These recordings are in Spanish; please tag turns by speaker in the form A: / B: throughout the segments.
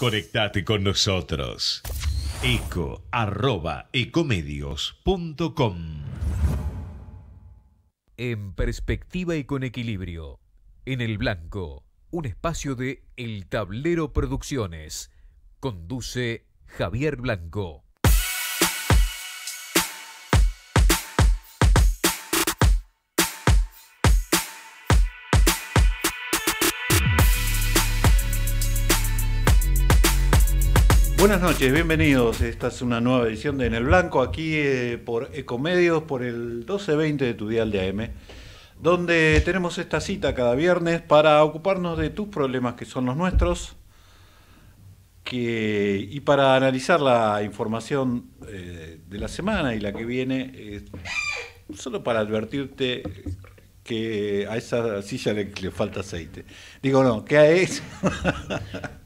A: Conectate con nosotros. eco arroba ecomedios.com
B: En perspectiva y con equilibrio. En el blanco. Un espacio de El Tablero Producciones. Conduce Javier Blanco.
C: Buenas noches, bienvenidos. Esta es una nueva edición de En el Blanco, aquí eh, por Ecomedios, por el 1220 de tu dial de AM, donde tenemos esta cita cada viernes para ocuparnos de tus problemas que son los nuestros y para analizar la información eh, de la semana y la que viene, eh, solo para advertirte que a esa silla le, le falta aceite. Digo, no, que a eso...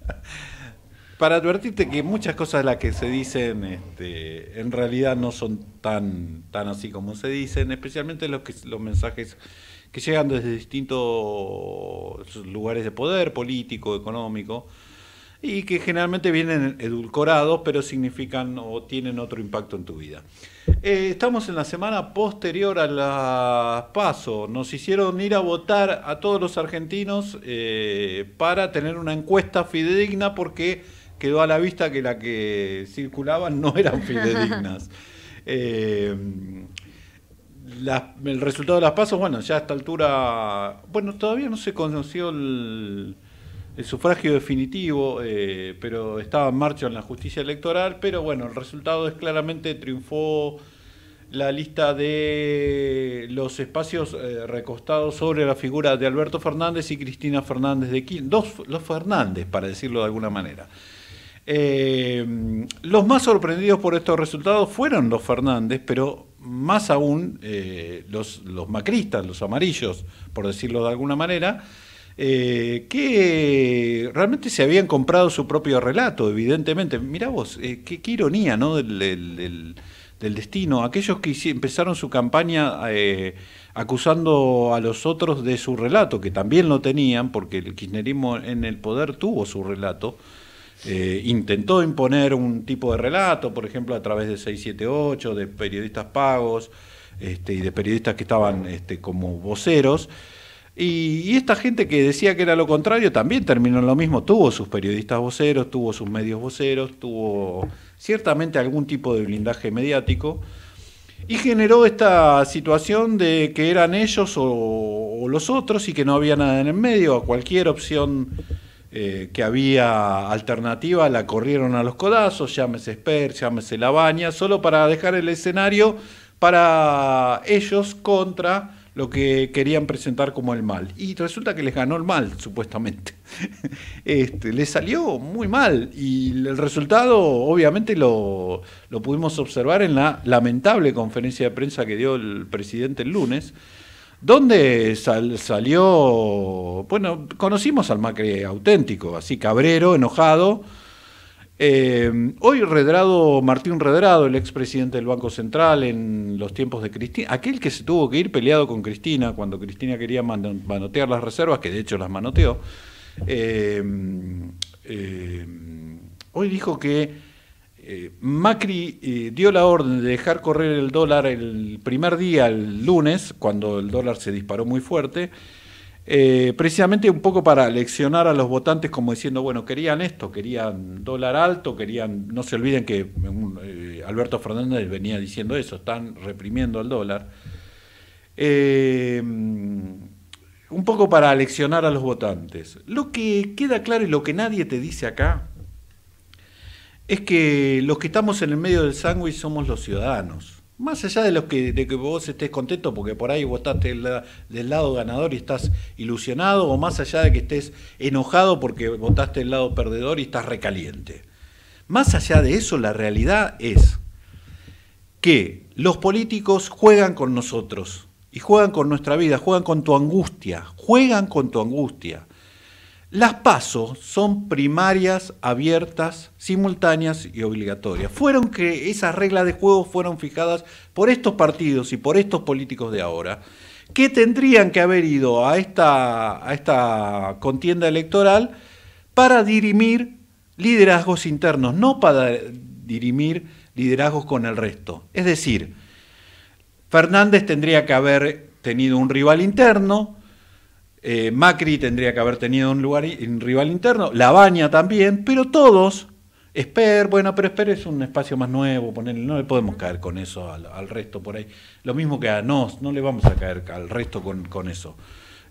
C: para advertirte que muchas cosas de las que se dicen este, en realidad no son tan, tan así como se dicen, especialmente los, que, los mensajes que llegan desde distintos lugares de poder político, económico, y que generalmente vienen edulcorados, pero significan o tienen otro impacto en tu vida. Eh, estamos en la semana posterior a PASO. Nos hicieron ir a votar a todos los argentinos eh, para tener una encuesta fidedigna porque quedó a la vista que la que circulaban no eran fidedignas. Eh, el resultado de las pasos, bueno, ya a esta altura, bueno, todavía no se conoció el, sufragio definitivo, eh, pero estaba en marcha en la justicia electoral, pero bueno, el resultado es claramente triunfó la lista de los espacios eh, recostados sobre la figura de Alberto Fernández y Cristina Fernández de Kirchner, dos los Fernández, para decirlo de alguna manera. Eh, los más sorprendidos por estos resultados fueron los Fernández, pero más aún eh, los, macristas, los amarillos, por decirlo de alguna manera, eh, que realmente se habían comprado su propio relato, evidentemente. Mirá vos, qué, ironía ¿no? Del, destino. Aquellos que empezaron su campaña acusando a los otros de su relato, que también lo tenían, porque el kirchnerismo en el poder tuvo su relato, eh, intentó imponer un tipo de relato, por ejemplo, a través de 678, de periodistas pagos este, y de periodistas que estaban este, como voceros. Y, esta gente que decía que era lo contrario también terminó en lo mismo. Tuvo sus periodistas voceros, tuvo sus medios voceros, tuvo ciertamente algún tipo de blindaje mediático. Y generó esta situación de que eran ellos o, o los otros y que no había nada en el medio, a cualquier opción eh, que había alternativa, la corrieron a los codazos, llámese Esper, llámese Labaña, solo para dejar el escenario para ellos contra lo que querían presentar como el mal. Y resulta que les ganó el mal, supuestamente. Este, les salió muy mal y el resultado obviamente lo, lo pudimos observar en la lamentable conferencia de prensa que dio el presidente el lunes, ¿Dónde salió? Bueno, conocimos al Macri auténtico, así cabrero, enojado. Eh, hoy Redrado, Martín Redrado, el expresidente del Banco Central en los tiempos de Cristina, aquel que se tuvo que ir peleado con Cristina cuando Cristina quería manotear las reservas, que de hecho las manoteó, eh, eh, hoy dijo que eh, Macri eh, dio la orden de dejar correr el dólar el primer día, el lunes, cuando el dólar se disparó muy fuerte, eh, precisamente un poco para leccionar a los votantes como diciendo, bueno, querían esto, querían dólar alto, querían, no se olviden que Alberto Fernández venía diciendo eso, están reprimiendo al dólar. un poco para leccionar a los votantes. Lo que queda claro y lo que nadie te dice acá, es que los que estamos en el medio del sándwich somos los ciudadanos. Más allá de, los que, de que vos estés contento porque por ahí votaste del, lado ganador y estás ilusionado, o más allá de que estés enojado porque votaste del lado perdedor y estás recaliente. Más allá de eso, la realidad es que los políticos juegan con nosotros y juegan con nuestra vida, juegan con tu angustia, juegan con tu angustia. Las pasos son primarias, abiertas, simultáneas y obligatorias. Fueron que esas reglas de juego fueron fijadas por estos partidos y por estos políticos de ahora, que tendrían que haber ido a esta, a esta contienda electoral para dirimir liderazgos internos, no para dirimir liderazgos con el resto. Es decir, Fernández tendría que haber tenido un rival interno, eh, Macri tendría que haber tenido un, lugar, un rival interno, Labaña también, pero todos, Esper, bueno, pero Esper es un espacio más nuevo, no le podemos caer con eso al, resto por ahí. Lo mismo que a Nos, no le vamos a caer al resto con, con eso.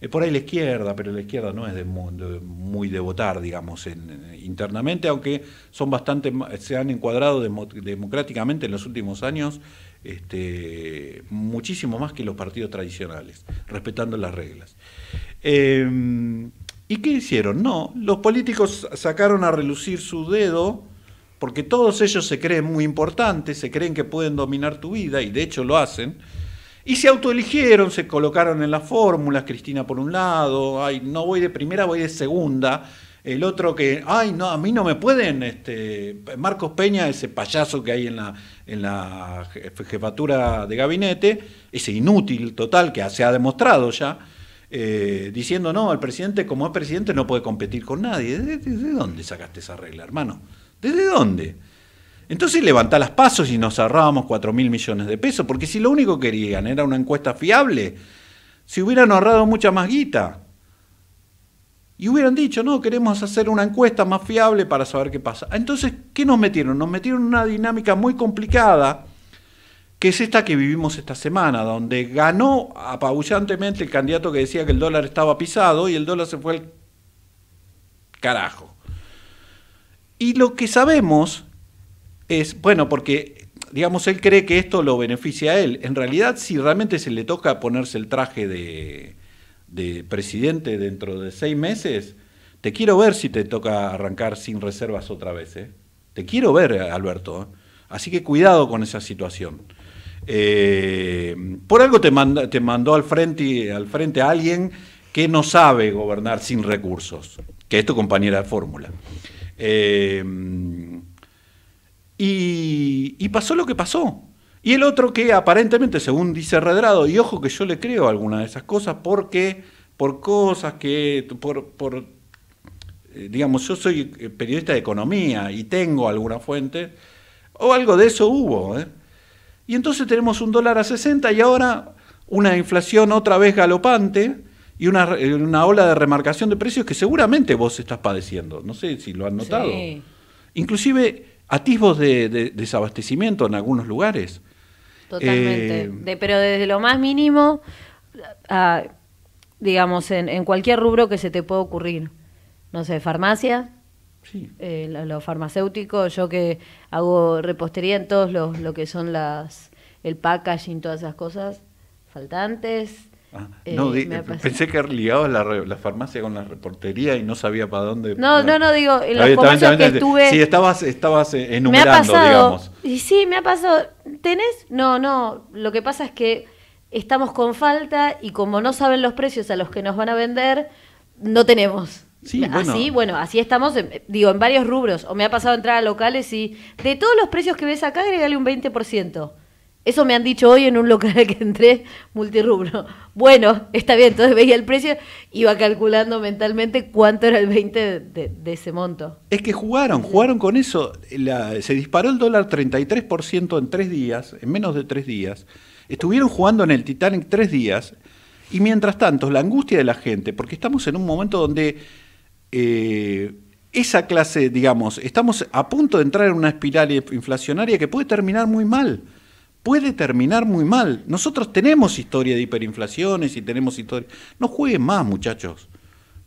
C: Eh, por ahí la izquierda, pero la izquierda no es de muy, de, votar, digamos, internamente, aunque son bastante, se han encuadrado democráticamente en los últimos años este, muchísimo más que los partidos tradicionales, respetando las reglas. Em, ¿Y qué hicieron? No, los políticos sacaron a relucir su dedo porque todos ellos se creen muy importantes, se creen que pueden dominar tu vida y de hecho lo hacen y se autoeligieron, se colocaron en las fórmulas, Cristina por un lado, ay, no voy de primera, voy de segunda. El otro que, ay, no, a mí no me pueden, este, Marcos Peña, ese payaso que hay en la, en la jefatura de gabinete, ese inútil total que se ha demostrado ya, eh, diciendo, no, el presidente como es presidente no puede competir con nadie. ¿Desde, dónde sacaste esa regla, hermano? ¿Desde dónde? Entonces levantá las pasos y nos ahorrábamos 4 mil millones de pesos, porque si lo único que querían era una encuesta fiable, se hubieran ahorrado mucha más guita. Y hubieran dicho, no, queremos hacer una encuesta más fiable para saber qué pasa. Entonces, ¿qué nos metieron? Nos metieron en una dinámica muy complicada, que es esta que vivimos esta semana, donde ganó apabullantemente el candidato que decía que el dólar estaba pisado y el dólar se fue al carajo. Y lo que sabemos es, bueno, porque, digamos, él cree que esto lo beneficia a él. En realidad, si realmente se le toca ponerse el traje de, presidente dentro de seis meses, te quiero ver si te toca arrancar sin reservas otra vez. ¿eh? Te quiero ver, Alberto. ¿eh? Así que cuidado con esa situación. Eh, por algo te, te mandó al frente, al frente a alguien que no sabe gobernar sin recursos, que es tu compañera de fórmula. Y, pasó lo que pasó. Y el otro que aparentemente, según dice Redrado, y ojo que yo le creo alguna de esas cosas, porque por cosas que, por, por eh, digamos, yo soy eh, periodista de economía y tengo alguna fuente, o algo de eso hubo. ¿eh? Y entonces tenemos un dólar a 60 y ahora una inflación otra vez galopante y una, una ola de remarcación de precios que seguramente vos estás padeciendo. No sé si lo han notado. Inclusive atisbos de, desabastecimiento en algunos lugares.
D: Totalmente. Eh, pero desde lo más mínimo, digamos, en, cualquier rubro que se te pueda ocurrir. No sé, farmacia, sí. eh, lo, farmacéutico, yo que hago repostería en todos los, lo que son las el packaging, todas esas cosas, faltantes,
C: Ah, eh, no, pensé que ligabas la, la, farmacia con la reportería y no sabía para dónde.
D: No, no, no, digo, en los comercios que estuve.
C: Sí, estabas, estabas eh, enumerando, digamos.
D: Y sí, me ha pasado. ¿Tenés? No, no. Lo que pasa es que estamos con falta y como no saben los precios a los que nos van a vender, no tenemos. Sí, bueno. Así, bueno, así estamos, digo, en varios rubros. O me ha pasado entrar a locales y de todos los precios que ves acá, agregale un 20%. Eso me han dicho hoy en un local que entré multirrubro. Bueno, está bien, entonces veía el precio, iba calculando mentalmente cuánto era el 20 de, ese monto.
C: Es que jugaron, jugaron con eso. se disparó el dólar 33% en tres días, en menos de tres días. Estuvieron jugando en el Titanic tres días. Y mientras tanto, la angustia de la gente, porque estamos en un momento donde eh, esa clase, digamos, estamos a punto de entrar en una espiral inflacionaria que puede terminar muy mal puede terminar muy mal. Nosotros tenemos historia de hiperinflaciones y tenemos historia... No jueguen más, muchachos.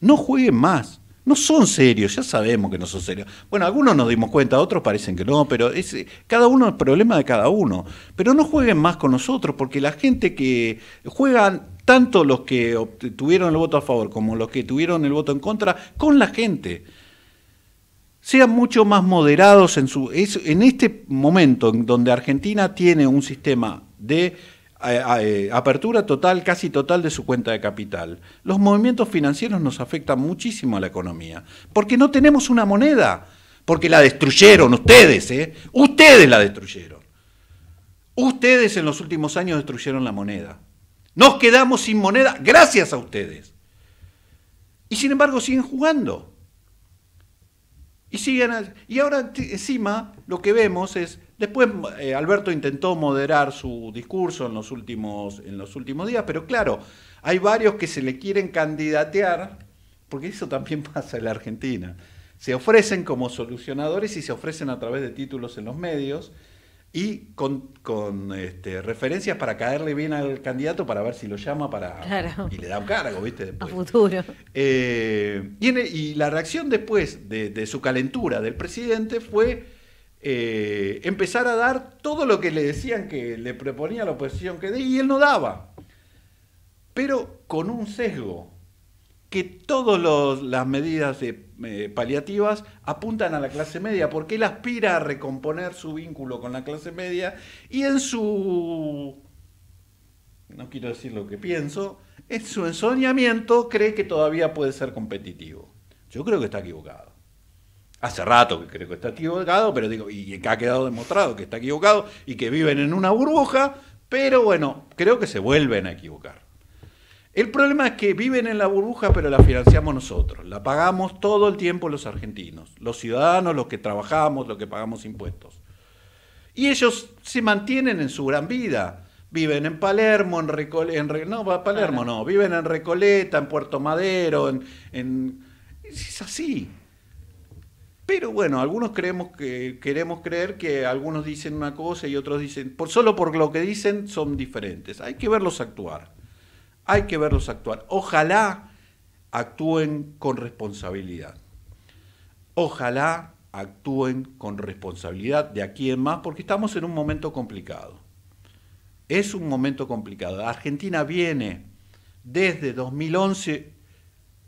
C: No jueguen más. No son serios, ya sabemos que no son serios. Bueno, algunos nos dimos cuenta, otros parecen que no, pero es, cada uno el problema de cada uno. Pero no jueguen más con nosotros, porque la gente que juegan, tanto los que tuvieron el voto a favor como los que tuvieron el voto en contra, con la gente sean mucho más moderados en su en este momento en donde Argentina tiene un sistema de eh, apertura total, casi total de su cuenta de capital. Los movimientos financieros nos afectan muchísimo a la economía, porque no tenemos una moneda, porque la destruyeron ustedes, ¿eh? Ustedes la destruyeron. Ustedes en los últimos años destruyeron la moneda. Nos quedamos sin moneda gracias a ustedes. Y sin embargo siguen jugando. Y siguen. Y ahora encima lo que vemos es. Después eh, Alberto intentó moderar su discurso en los, últimos, en los últimos días, pero claro, hay varios que se le quieren candidatear, porque eso también pasa en la Argentina. Se ofrecen como solucionadores y se ofrecen a través de títulos en los medios y con, este, referencias para caerle bien al candidato para ver si lo llama para y le da un cargo, ¿viste?
D: A futuro.
C: Eh, y, la reacción después de, su calentura del presidente fue eh, empezar a dar todo lo que le decían que le proponía la oposición que dé y él no daba. Pero con un sesgo que todas las medidas eh, paliativas apuntan a la clase media, porque él aspira a recomponer su vínculo con la clase media y en su, no quiero decir lo que pienso, en su ensoñamiento cree que todavía puede ser competitivo. Yo creo que está equivocado. Hace rato que creo que está equivocado, pero digo, y que ha quedado demostrado que está equivocado y que viven en una burbuja, pero bueno, creo que se vuelven a equivocar. El problema es que viven en la burbuja, pero la financiamos nosotros. La pagamos todo el tiempo los argentinos, los ciudadanos, los que trabajamos, los que pagamos impuestos. Y ellos se mantienen en su gran vida. Viven en Palermo, en Recoleta, no, Palermo no, viven en Recoleta, en Puerto Madero, en, es así. Pero bueno, algunos creemos que queremos creer que algunos dicen una cosa y otros dicen, por solo por lo que dicen son diferentes. Hay que verlos actuar hay que verlos actuar. Ojalá actúen con responsabilidad. Ojalá actúen con responsabilidad de aquí en más, porque estamos en un momento complicado. Es un momento complicado. Argentina viene desde 2011,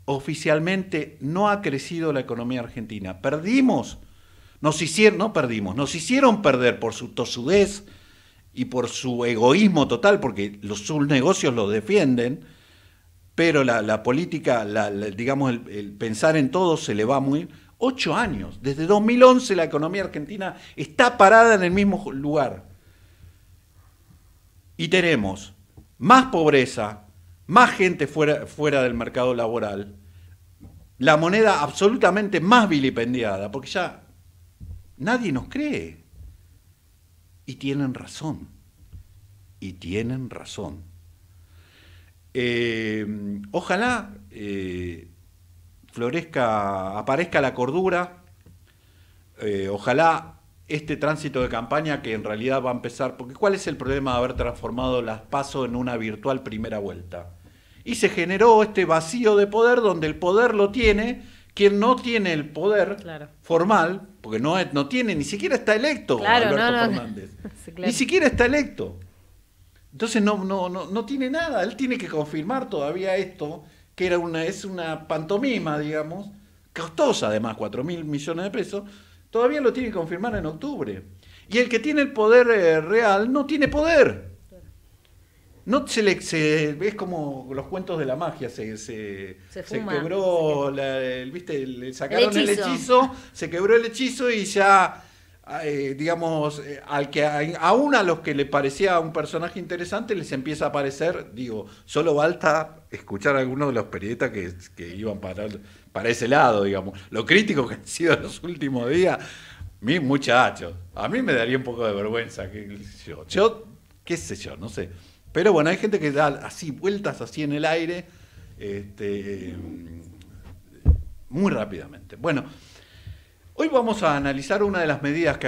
C: oficialmente no ha crecido la economía argentina. Perdimos, nos hicieron, no perdimos, nos hicieron perder por su tosudez, y por su egoísmo total, porque los, sus negocios lo defienden, pero la, política, digamos, el, pensar en todo se le va muy... Ocho años, desde 2011 la economía argentina está parada en el mismo lugar. Y tenemos más pobreza, más gente fuera, fuera del mercado laboral, la moneda absolutamente más vilipendiada, porque ya nadie nos cree. Y tienen razón. Y tienen razón. Eh, ojalá eh, florezca, aparezca la cordura. Eh, ojalá este tránsito de campaña que en realidad va a empezar, porque ¿cuál es el problema de haber transformado las PASO en una virtual primera vuelta? Y se generó este vacío de poder donde el poder lo tiene quien no tiene el poder formal, porque no, no tiene, ni siquiera está electo Alberto Fernández. Ni siquiera está electo. Entonces no, no, no, no tiene nada. Él tiene que confirmar todavía esto, que era una, es una pantomima, digamos, costosa además, 4 mil millones de pesos, todavía lo tiene que confirmar en octubre. Y el que tiene el poder eh, real no tiene poder. No se le es como los cuentos de la magia, se, se, quebró, el, ¿viste? Le sacaron el hechizo. se quebró el hechizo y ya, eh, digamos, eh, al que aún a los que le parecía un personaje interesante les empieza a parecer, digo, solo falta escuchar a algunos de los periodistas que, que iban para, para ese lado, digamos. Lo crítico que han sido los últimos días, mis muchachos, a mí me daría un poco de vergüenza. Que, yo, yo, qué sé yo, no sé. Pero bueno, hay gente que da así vueltas así en el aire este, muy rápidamente. Bueno, hoy vamos a analizar una de las medidas que,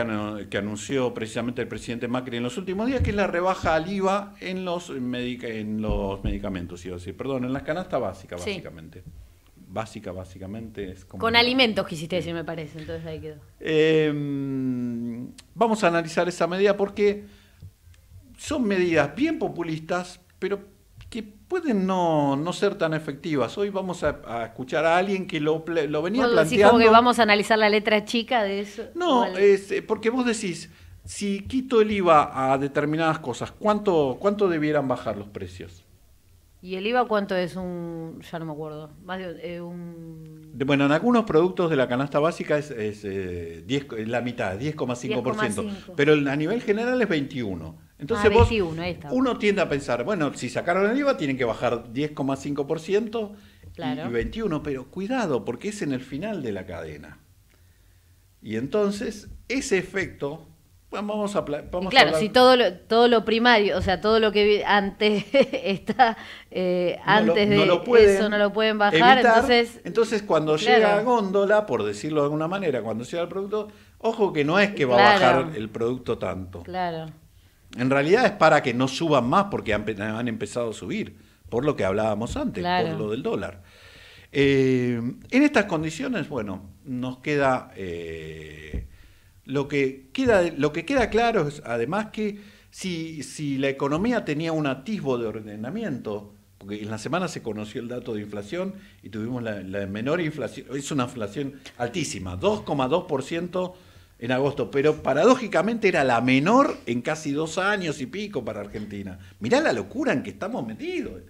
C: anunció precisamente el presidente Macri en los últimos días, que es la rebaja al IVA en los, en los medicamentos, iba a decir, perdón, en la canasta básica, básicamente. Básica, básicamente. Es
D: como Con alimentos, quisiste decir, me parece, entonces ahí quedó.
C: Em, vamos a analizar esa medida porque son medidas bien populistas, pero que pueden no, ser tan efectivas. Hoy vamos a, escuchar a alguien que lo, lo venía planteando.
D: como que vamos a analizar la letra chica de eso?
C: No, es, eh, porque vos decís, si quito el IVA a determinadas cosas, ¿cuánto, cuánto debieran bajar los precios?
D: ¿Y el IVA cuánto es un, ya no me acuerdo, más de eh, un...
C: Bueno, en algunos productos de la canasta básica es, es eh, la mitad, 10,5%, pero a nivel general es 21%. Entonces ah, uno tiende a pensar, bueno, si sacaron el IVA tienen que bajar 10,5% y 21, pero cuidado, porque es en el final de la cadena. Y entonces, ese efecto Vamos a, vamos
D: claro, si todo lo, todo lo primario, o sea, todo lo que antes está eh, antes de eso no lo pueden bajar, entonces
C: entonces cuando llega a góndola, por decirlo de alguna manera, cuando llega el producto, ojo que no es que va a bajar el producto tanto.
D: Claro.
C: En realidad es para que no suban más porque han, empezado a subir, por lo que hablábamos antes, por lo del dólar. Eh, en estas condiciones, bueno, nos queda eh, lo que queda, lo que queda claro es además que si, si la economía tenía un atisbo de ordenamiento, porque en la semana se conoció el dato de inflación y tuvimos la, menor inflación, es una inflación altísima, 2,2% en agosto, pero paradójicamente era la menor en casi dos años y pico para Argentina. Mirá la locura en que estamos metidos.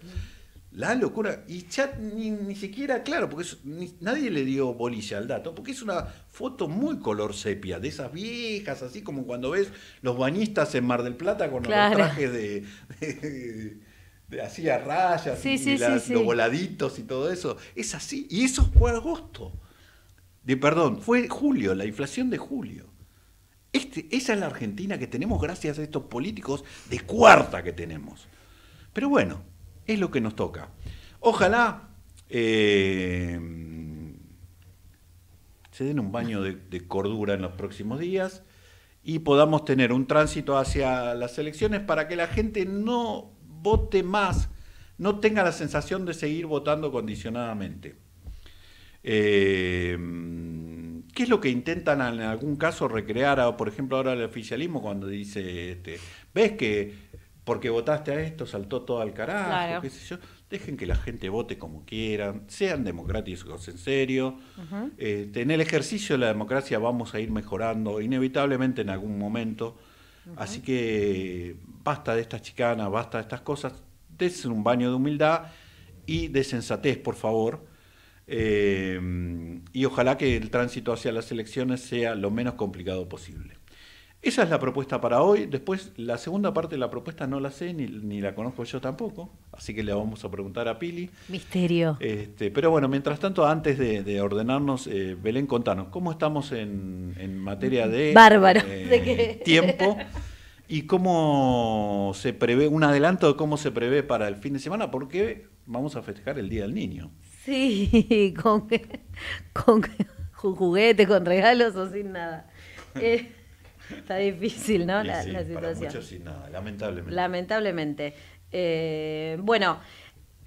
C: La locura. Y ya ni, siquiera, claro, porque nadie le dio bolilla al dato, porque es una foto muy color sepia, de esas viejas, así como cuando ves los bañistas en Mar del Plata con los trajes de, de, así a rayas y los voladitos y todo eso. Es así. Y eso fue agosto. De, perdón, fue julio, la inflación de julio. Este, esa es la Argentina que tenemos gracias a estos políticos de cuarta que tenemos. Pero bueno, es lo que nos toca. Ojalá eh, se den un baño de, cordura en los próximos días y podamos tener un tránsito hacia las elecciones para que la gente no vote más, no tenga la sensación de seguir votando condicionadamente. Eh, ¿Qué es lo que intentan en algún caso recrear, por ejemplo, ahora el oficialismo cuando dice, este, ves que porque votaste a esto, saltó todo al carajo, qué sé yo. Dejen que la gente vote como quieran, sean democráticos en serio. Este, en el ejercicio de la democracia vamos a ir mejorando inevitablemente en algún momento. Así que basta de estas chicanas, basta de estas cosas. Desen un baño de humildad y de sensatez, por favor. Eh, y ojalá que el tránsito hacia las elecciones sea lo menos complicado posible. Esa es la propuesta para hoy. Después, la segunda parte de la propuesta no la sé ni, la conozco yo tampoco, así que le vamos a preguntar a Pili.
D: Misterio.
C: Este, pero bueno, mientras tanto, antes de, ordenarnos, eh, Belén, contanos, ¿cómo estamos en, materia de,
D: Bárbaro.
C: Eh, tiempo? ¿Y cómo se prevé, un adelanto de cómo se prevé para el fin de semana? Porque vamos a festejar el Día del Niño.
D: Sí, con, con, juguete, con regalos o sin nada. Eh, Está difícil, ¿no? la, situación.
C: sin nada, lamentablemente.
D: Lamentablemente. Eh, bueno,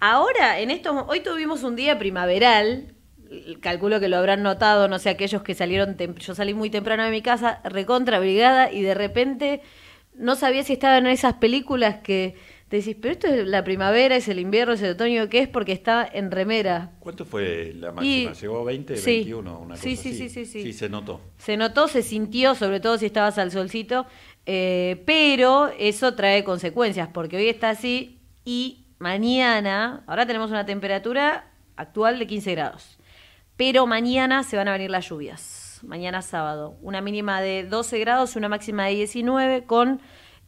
D: ahora, en esto, hoy tuvimos un día primaveral. Calculo que lo habrán notado, no sé, aquellos que salieron. Yo salí muy temprano de mi casa, recontra brigada, y de repente no sabía si estaba en esas películas que decís, pero esto es la primavera, es el invierno, es el otoño, ¿qué es? Porque está en remera.
C: ¿Cuánto fue la máxima? ¿Llegó a 20, 21? Una
D: sí, sí, sí, sí,
C: sí. se notó.
D: Se notó, se sintió, sobre todo si estabas al solcito, eh, pero eso trae consecuencias, porque hoy está así y mañana, ahora tenemos una temperatura actual de 15 grados, pero mañana se van a venir las lluvias, mañana sábado, una mínima de 12 grados, una máxima de 19 con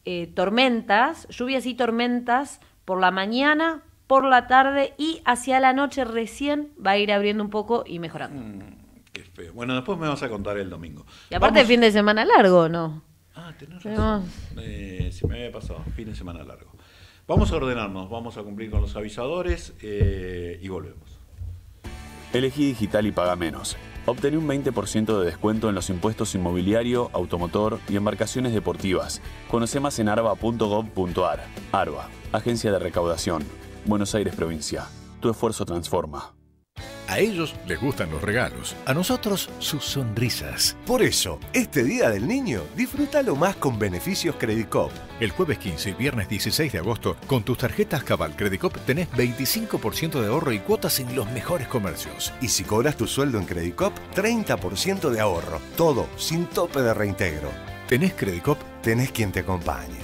D: eh, tormentas, lluvias y tormentas por la mañana, por la tarde y hacia la noche recién va a ir abriendo un poco y mejorando. Mm,
C: qué feo. Bueno, después me vas a contar el domingo.
D: Y aparte fin de semana largo, ¿no?
C: Ah, tenés razón. Eh, si me había pasado, fin de semana largo. Vamos a ordenarnos, vamos a cumplir con los avisadores eh, y volvemos.
E: Elegí digital y paga menos. Obtené un 20% de descuento en los impuestos inmobiliario, automotor y embarcaciones deportivas. Conoce más en arba.gov.ar. Arba, Agencia de Recaudación. Buenos Aires Provincia. Tu esfuerzo transforma.
F: A ellos les gustan los regalos, a nosotros sus sonrisas. Por eso, este Día del Niño, disfrútalo más con beneficios Credicop. El jueves 15 y viernes 16 de agosto, con tus tarjetas Cabal Credicop tenés 25% de ahorro y cuotas en los mejores comercios. Y si cobras tu sueldo en Credicop, 30% de ahorro. Todo sin tope de reintegro. ¿Tenés Credicop? Tenés quien te acompañe.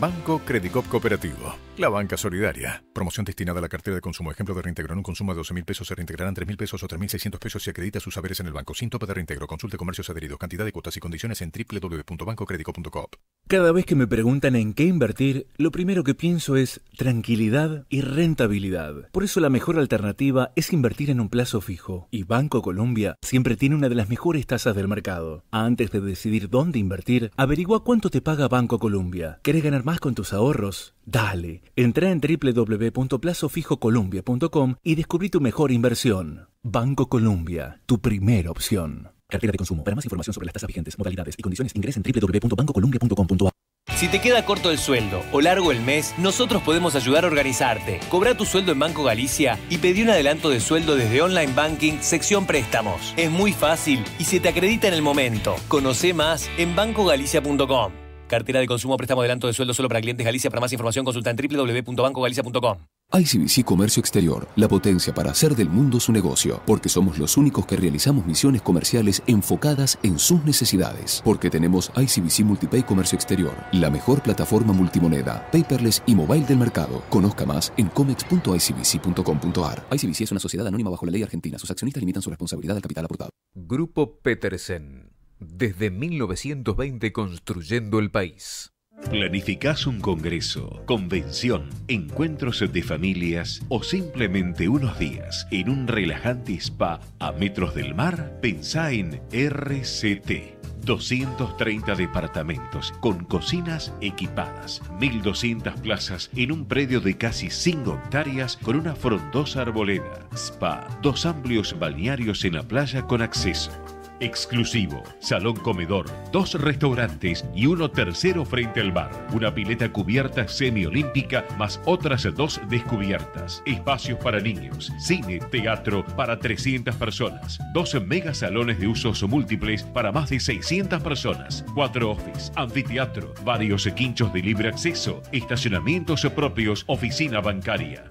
F: Banco Credicop Cooperativo. La banca solidaria. Promoción destinada a la cartera de consumo. Ejemplo de reintegro. En un consumo de 12 mil pesos se reintegrarán 3 mil pesos o 3.600 pesos si acredita sus saberes en el banco. Sin tope de reintegro. Consulte comercios adheridos. Cantidad de cuotas y condiciones en www.bancocredico.com.
G: Cada vez que me preguntan en qué invertir, lo primero que pienso es tranquilidad y rentabilidad. Por eso la mejor alternativa es invertir en un plazo fijo. Y Banco Colombia siempre tiene una de las mejores tasas del mercado. Antes de decidir dónde invertir, averigua cuánto te paga Banco Colombia. ¿Querés ganar más con tus ahorros? Dale. Entra en www.plazofijocolombia.com y descubrí tu mejor inversión. Banco Colombia, tu primera opción. Cartera de consumo. Para más información sobre las tasas vigentes, modalidades y condiciones, ingresa en www.bancocolombia.com.ar.
H: Si te queda corto el sueldo o largo el mes, nosotros podemos ayudar a organizarte. Cobra tu sueldo en Banco Galicia y pedí un adelanto de sueldo desde Online Banking, sección préstamos. Es muy fácil y se te acredita en el momento. Conoce más en bancogalicia.com. Cartera de consumo, préstamo adelanto de sueldo solo para clientes Galicia. Para más información consulta en www.bancogalicia.com.
I: ICBC Comercio Exterior, la potencia para hacer del mundo su negocio, porque somos los únicos que realizamos misiones comerciales enfocadas en sus necesidades, porque tenemos ICBC Multipay Comercio Exterior, la mejor plataforma multimoneda, paperless y mobile del mercado. Conozca más en comex.icbc.com.ar. ICBC es una sociedad anónima bajo la ley argentina. Sus accionistas limitan su responsabilidad al capital aportado.
B: Grupo Petersen, desde 1920 construyendo el país.
A: ¿Planificás un congreso, convención, encuentros de familias o simplemente unos días en un relajante spa a metros del mar? Pensá en RCT. 230 departamentos con cocinas equipadas, 1.200 plazas en un predio de casi 5 hectáreas con una frondosa arboleda, spa, dos amplios balnearios en la playa con acceso Exclusivo, salón comedor, dos restaurantes y uno tercero frente al bar. Una pileta cubierta semiolímpica más otras dos descubiertas. Espacios para niños, cine, teatro para 300 personas. Dos megasalones de usos múltiples para más de 600 personas. Cuatro office, anfiteatro, varios quinchos de libre acceso, estacionamientos propios, oficina bancaria.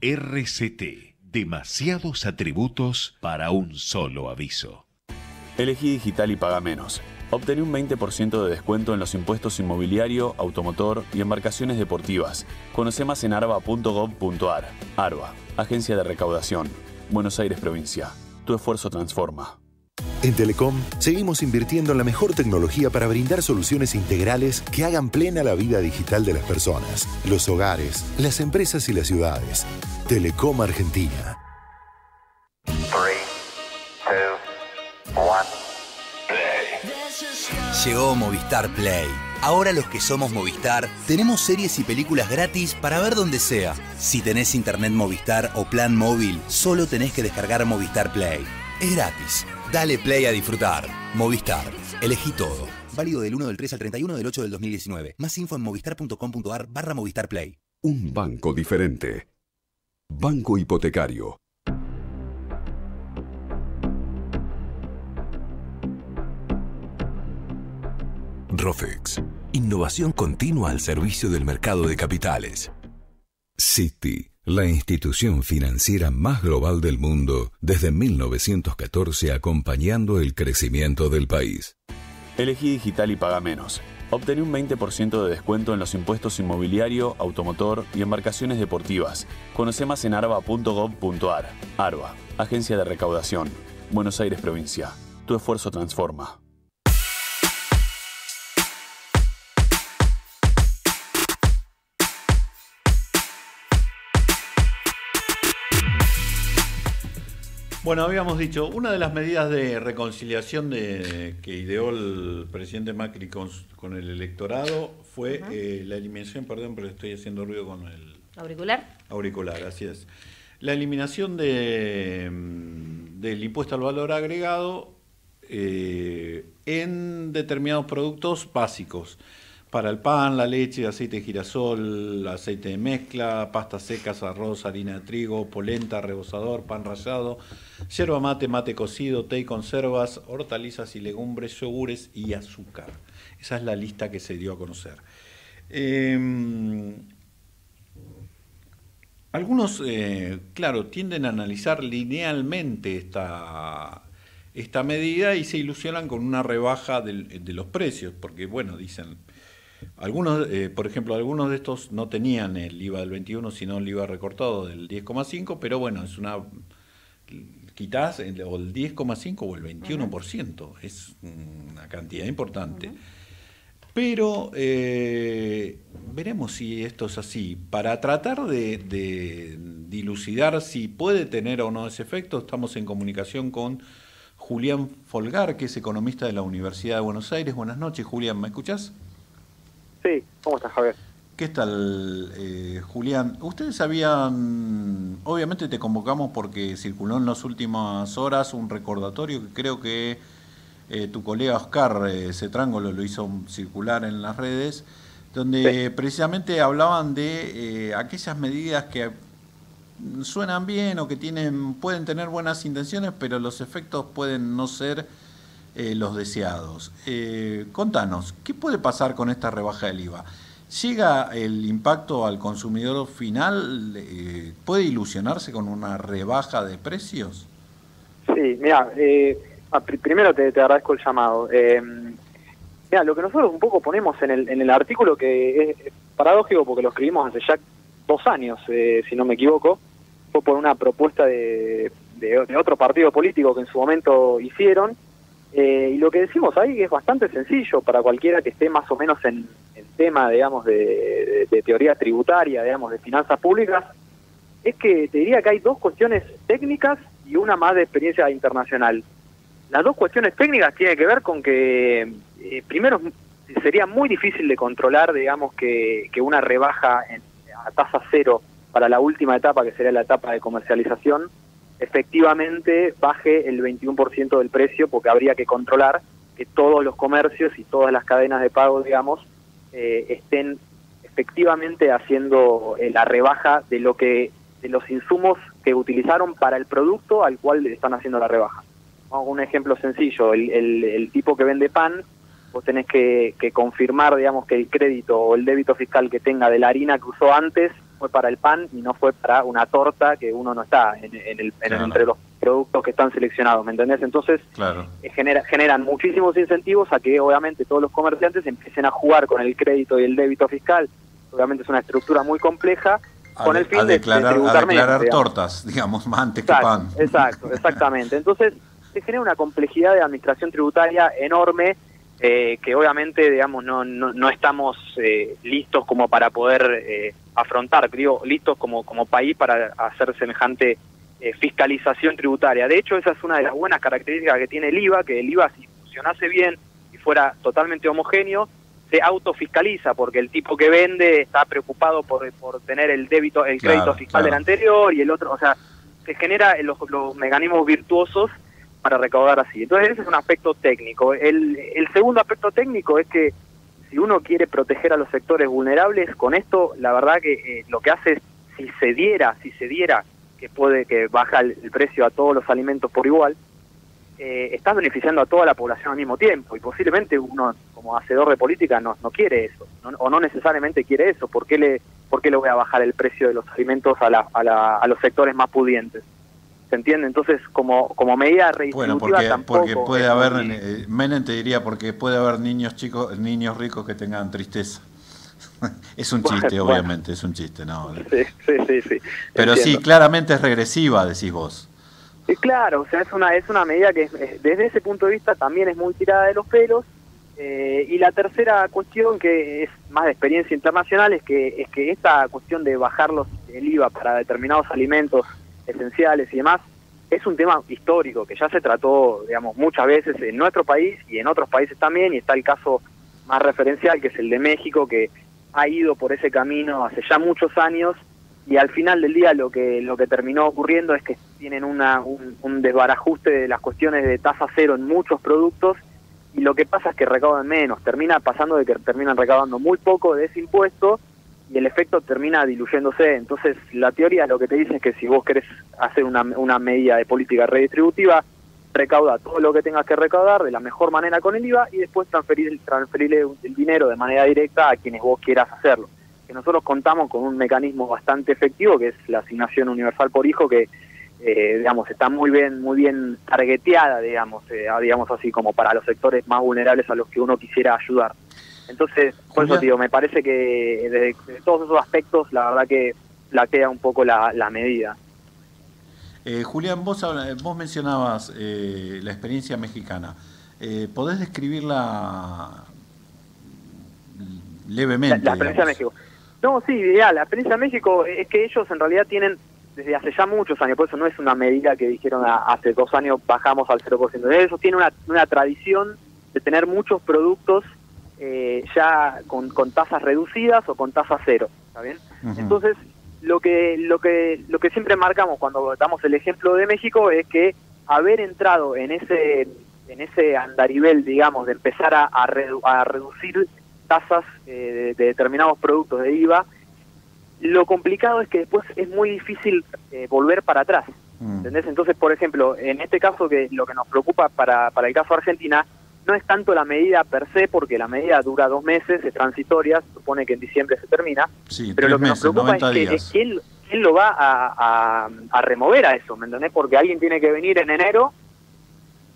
A: RCT. Demasiados atributos para un solo aviso.
E: Elegí digital y paga menos. Obtení un 20% de descuento en los impuestos inmobiliario, automotor y embarcaciones deportivas. Conoce más en arba.gov.ar. Arba, Agencia de Recaudación. Buenos Aires Provincia. Tu esfuerzo transforma.
J: En Telecom seguimos invirtiendo en la mejor tecnología para brindar soluciones integrales que hagan plena la vida digital de las personas, los hogares, las empresas y las ciudades. Telecom Argentina.
K: Llegó Movistar Play. Ahora los que somos Movistar tenemos series y películas gratis para ver donde sea. Si tenés internet Movistar o plan móvil, solo tenés que descargar Movistar Play. Es gratis. Dale play a disfrutar. Movistar. Elegí todo. Válido del 1 del 3 al 31 del 8 del 2019. Más info en movistar.com.ar barra Movistar Play.
L: Un banco diferente. Banco Hipotecario.
M: Rofex. Innovación continua al servicio del mercado de capitales.
N: Citi, la institución financiera más global del mundo desde 1914 acompañando el crecimiento del país.
E: Elegí digital y paga menos. Obtení un 20% de descuento en los impuestos inmobiliario, automotor y embarcaciones deportivas. Conoce más en arba.gov.ar. Arba, Agencia de Recaudación. Buenos Aires Provincia. Tu esfuerzo transforma.
C: Bueno, habíamos dicho, una de las medidas de reconciliación de, que ideó el presidente Macri con, el electorado fue eh, la eliminación, perdón, pero estoy haciendo ruido con el...
D: ¿Auricular?
C: Auricular, así es. La eliminación de, mm, del impuesto al valor agregado eh, en determinados productos básicos para el pan, la leche, aceite de girasol, aceite de mezcla, pastas secas, arroz, harina de trigo, polenta, rebozador, pan rallado, yerba mate, mate cocido, té y conservas, hortalizas y legumbres, yogures y azúcar. Esa es la lista que se dio a conocer. Em, algunos, eh, claro, tienden a analizar linealmente esta, esta medida y se ilusionan con una rebaja de los precios, porque, bueno, dicen algunos, eh, por ejemplo, algunos de estos no tenían el IVA del 21, sino el IVA recortado del 10,5, pero bueno, es una quizás el, o el 10,5 o el 21%, es una cantidad importante. Pero eh, veremos si esto es así. Para tratar de, dilucidar si puede tener o no ese efecto, estamos en comunicación con Julián Folgar, que es economista de la Universidad de Buenos Aires. Buenas noches, Julián, ¿me escuchás?
O: Sí, ¿cómo estás, Javier?
C: ¿Qué tal, eh, Julián? Ustedes habían, obviamente te convocamos porque circuló en las últimas horas un recordatorio que creo que eh, tu colega Oscar eh, Cetrángolo lo hizo circular en las redes, donde precisamente hablaban de eh, aquellas medidas que suenan bien o que tienen pueden tener buenas intenciones, pero los efectos pueden no ser los deseados. contanos, ¿qué puede pasar con esta rebaja del IVA? ¿Llega el impacto al consumidor final? ¿Puede ilusionarse con una rebaja de precios?
O: Sí, mira, eh, ah, primero te, agradezco el llamado. Eh, mira, lo que nosotros un poco ponemos en el, en el artículo, que es paradójico porque lo escribimos hace ya dos años, eh, si no me equivoco, fue por una propuesta de, de, otro partido político que en su momento hicieron, eh, y lo que decimos ahí es bastante sencillo para cualquiera que esté más o menos en el tema, digamos, de, teoría tributaria, digamos, de finanzas públicas, es que te diría que hay dos cuestiones técnicas y una más de experiencia internacional. Las dos cuestiones técnicas tienen que ver con que, eh, primero, sería muy difícil de controlar, digamos, que, que una rebaja en, a tasa cero para la última etapa, que sería la etapa de comercialización, efectivamente baje el 21% del precio porque habría que controlar que todos los comercios y todas las cadenas de pago, digamos, eh, estén efectivamente haciendo eh, la rebaja de lo que de los insumos que utilizaron para el producto al cual están haciendo la rebaja. Vamos un ejemplo sencillo, el, el, tipo que vende pan, vos tenés que, que confirmar, digamos, que el crédito o el débito fiscal que tenga de la harina que usó antes fue para el pan y no fue para una torta que uno no está en, el, entre los productos que están seleccionados, ¿me entendés? Entonces eh, genera, generan muchísimos incentivos a que obviamente todos los comerciantes empiecen a jugar con el crédito y el débito fiscal. Obviamente es una estructura muy compleja con el fin de,
C: declarar, declarar tortas, digamos, más antes que pan.
O: Exacto, exactamente. Entonces se genera una complejidad de administración tributaria enorme eh, que obviamente, digamos, no, no, estamos eh, listos como para poder eh, afrontar, digo, listos como, como país para hacer semejante fiscalización tributaria. De hecho, esa es una de las buenas características que tiene el IVA, que el IVA si funcionase bien y fuera totalmente homogéneo, se autofiscaliza porque el tipo que vende está preocupado por, por tener el débito, el crédito fiscal del anterior y el otro, o sea, se genera los, los mecanismos virtuosos para recaudar así. Entonces ese es un aspecto técnico. El, el segundo aspecto técnico es que si uno quiere proteger a los sectores vulnerables, con esto la verdad que eh, lo que hace es, si se diera, si se diera que puede que baja el, precio a todos los alimentos por igual, eh, estás beneficiando a toda la población al mismo tiempo y posiblemente uno como hacedor de política no, no quiere eso o no necesariamente quiere eso. ¿Por qué, le, ¿Por qué le voy a bajar el precio de los alimentos a, la, a, la, a los sectores más pudientes? ¿Se entiende? Entonces, como, como medida redistributiva
C: bueno, porque,
O: tampoco...
C: porque puede haber, eh, Menem te diría, porque puede haber niños chicos, niños ricos que tengan tristeza. es un chiste, obviamente, es un chiste, ¿no?
O: Sí, sí, sí.
C: Pero sí, claramente es regresiva, decís vos.
O: claro, o sea, es una, es una medida que desde ese punto de vista también es muy tirada de los pelos. Eh, y la tercera cuestión, que es más de experiencia internacional, es que, es que esta cuestión de bajar los, el IVA para determinados alimentos esenciales y demás, es un tema histórico que ya se trató, digamos, muchas veces en nuestro país y en otros países también, y está el caso más referencial, que es el de México, que ha ido por ese camino hace ya muchos años, y al final del día lo que lo que terminó ocurriendo es que tienen una, un, desbarajuste de las cuestiones de tasa cero en muchos productos, y lo que pasa es que recaudan menos, termina pasando de que terminan recaudando muy poco de ese impuesto, y el efecto termina diluyéndose. Entonces, la teoría lo que te dice es que si vos querés hacer una, una medida de política redistributiva, recauda todo lo que tengas que recaudar de la mejor manera con el IVA y después transferir, transferirle el dinero de manera directa a quienes vos quieras hacerlo. Que nosotros contamos con un mecanismo bastante efectivo que es la asignación universal por hijo que eh, digamos está muy bien muy bien targeteada digamos eh, digamos así como para los sectores más vulnerables a los que uno quisiera ayudar. Entonces, por eso digo, me parece que desde, todos esos aspectos, la verdad que la queda un poco la, medida.
C: Eh, Julián, vos, vos mencionabas eh, la experiencia mexicana. Eh, ¿Podés describirla levemente.
O: La, experiencia de México. No, sí, ideal. La experiencia de México es que ellos en realidad tienen desde hace ya muchos años, por eso no es una medida que dijeron hace dos años bajamos al 0%. Ellos tienen una, una tradición de tener muchos productos eh, ya con, con, tasas reducidas o con tasa cero, ¿está bien? Entonces, lo que, lo, que, lo que siempre marcamos cuando damos el ejemplo de México es que haber entrado en ese, en ese andarivel, digamos, de empezar a, a, reducir tasas eh, de, determinados productos de IVA, lo complicado es que después es muy difícil eh, volver para atrás. Mm. ¿Entendés? Entonces, por ejemplo, en este caso que lo que nos preocupa para, para el caso Argentina no es tanto la medida per se, porque la medida dura dos meses, es transitoria, supone que en diciembre se termina, pero lo que nos preocupa es, que, quién, lo va a, a, remover a eso, ¿me entendés? Porque alguien tiene que venir en enero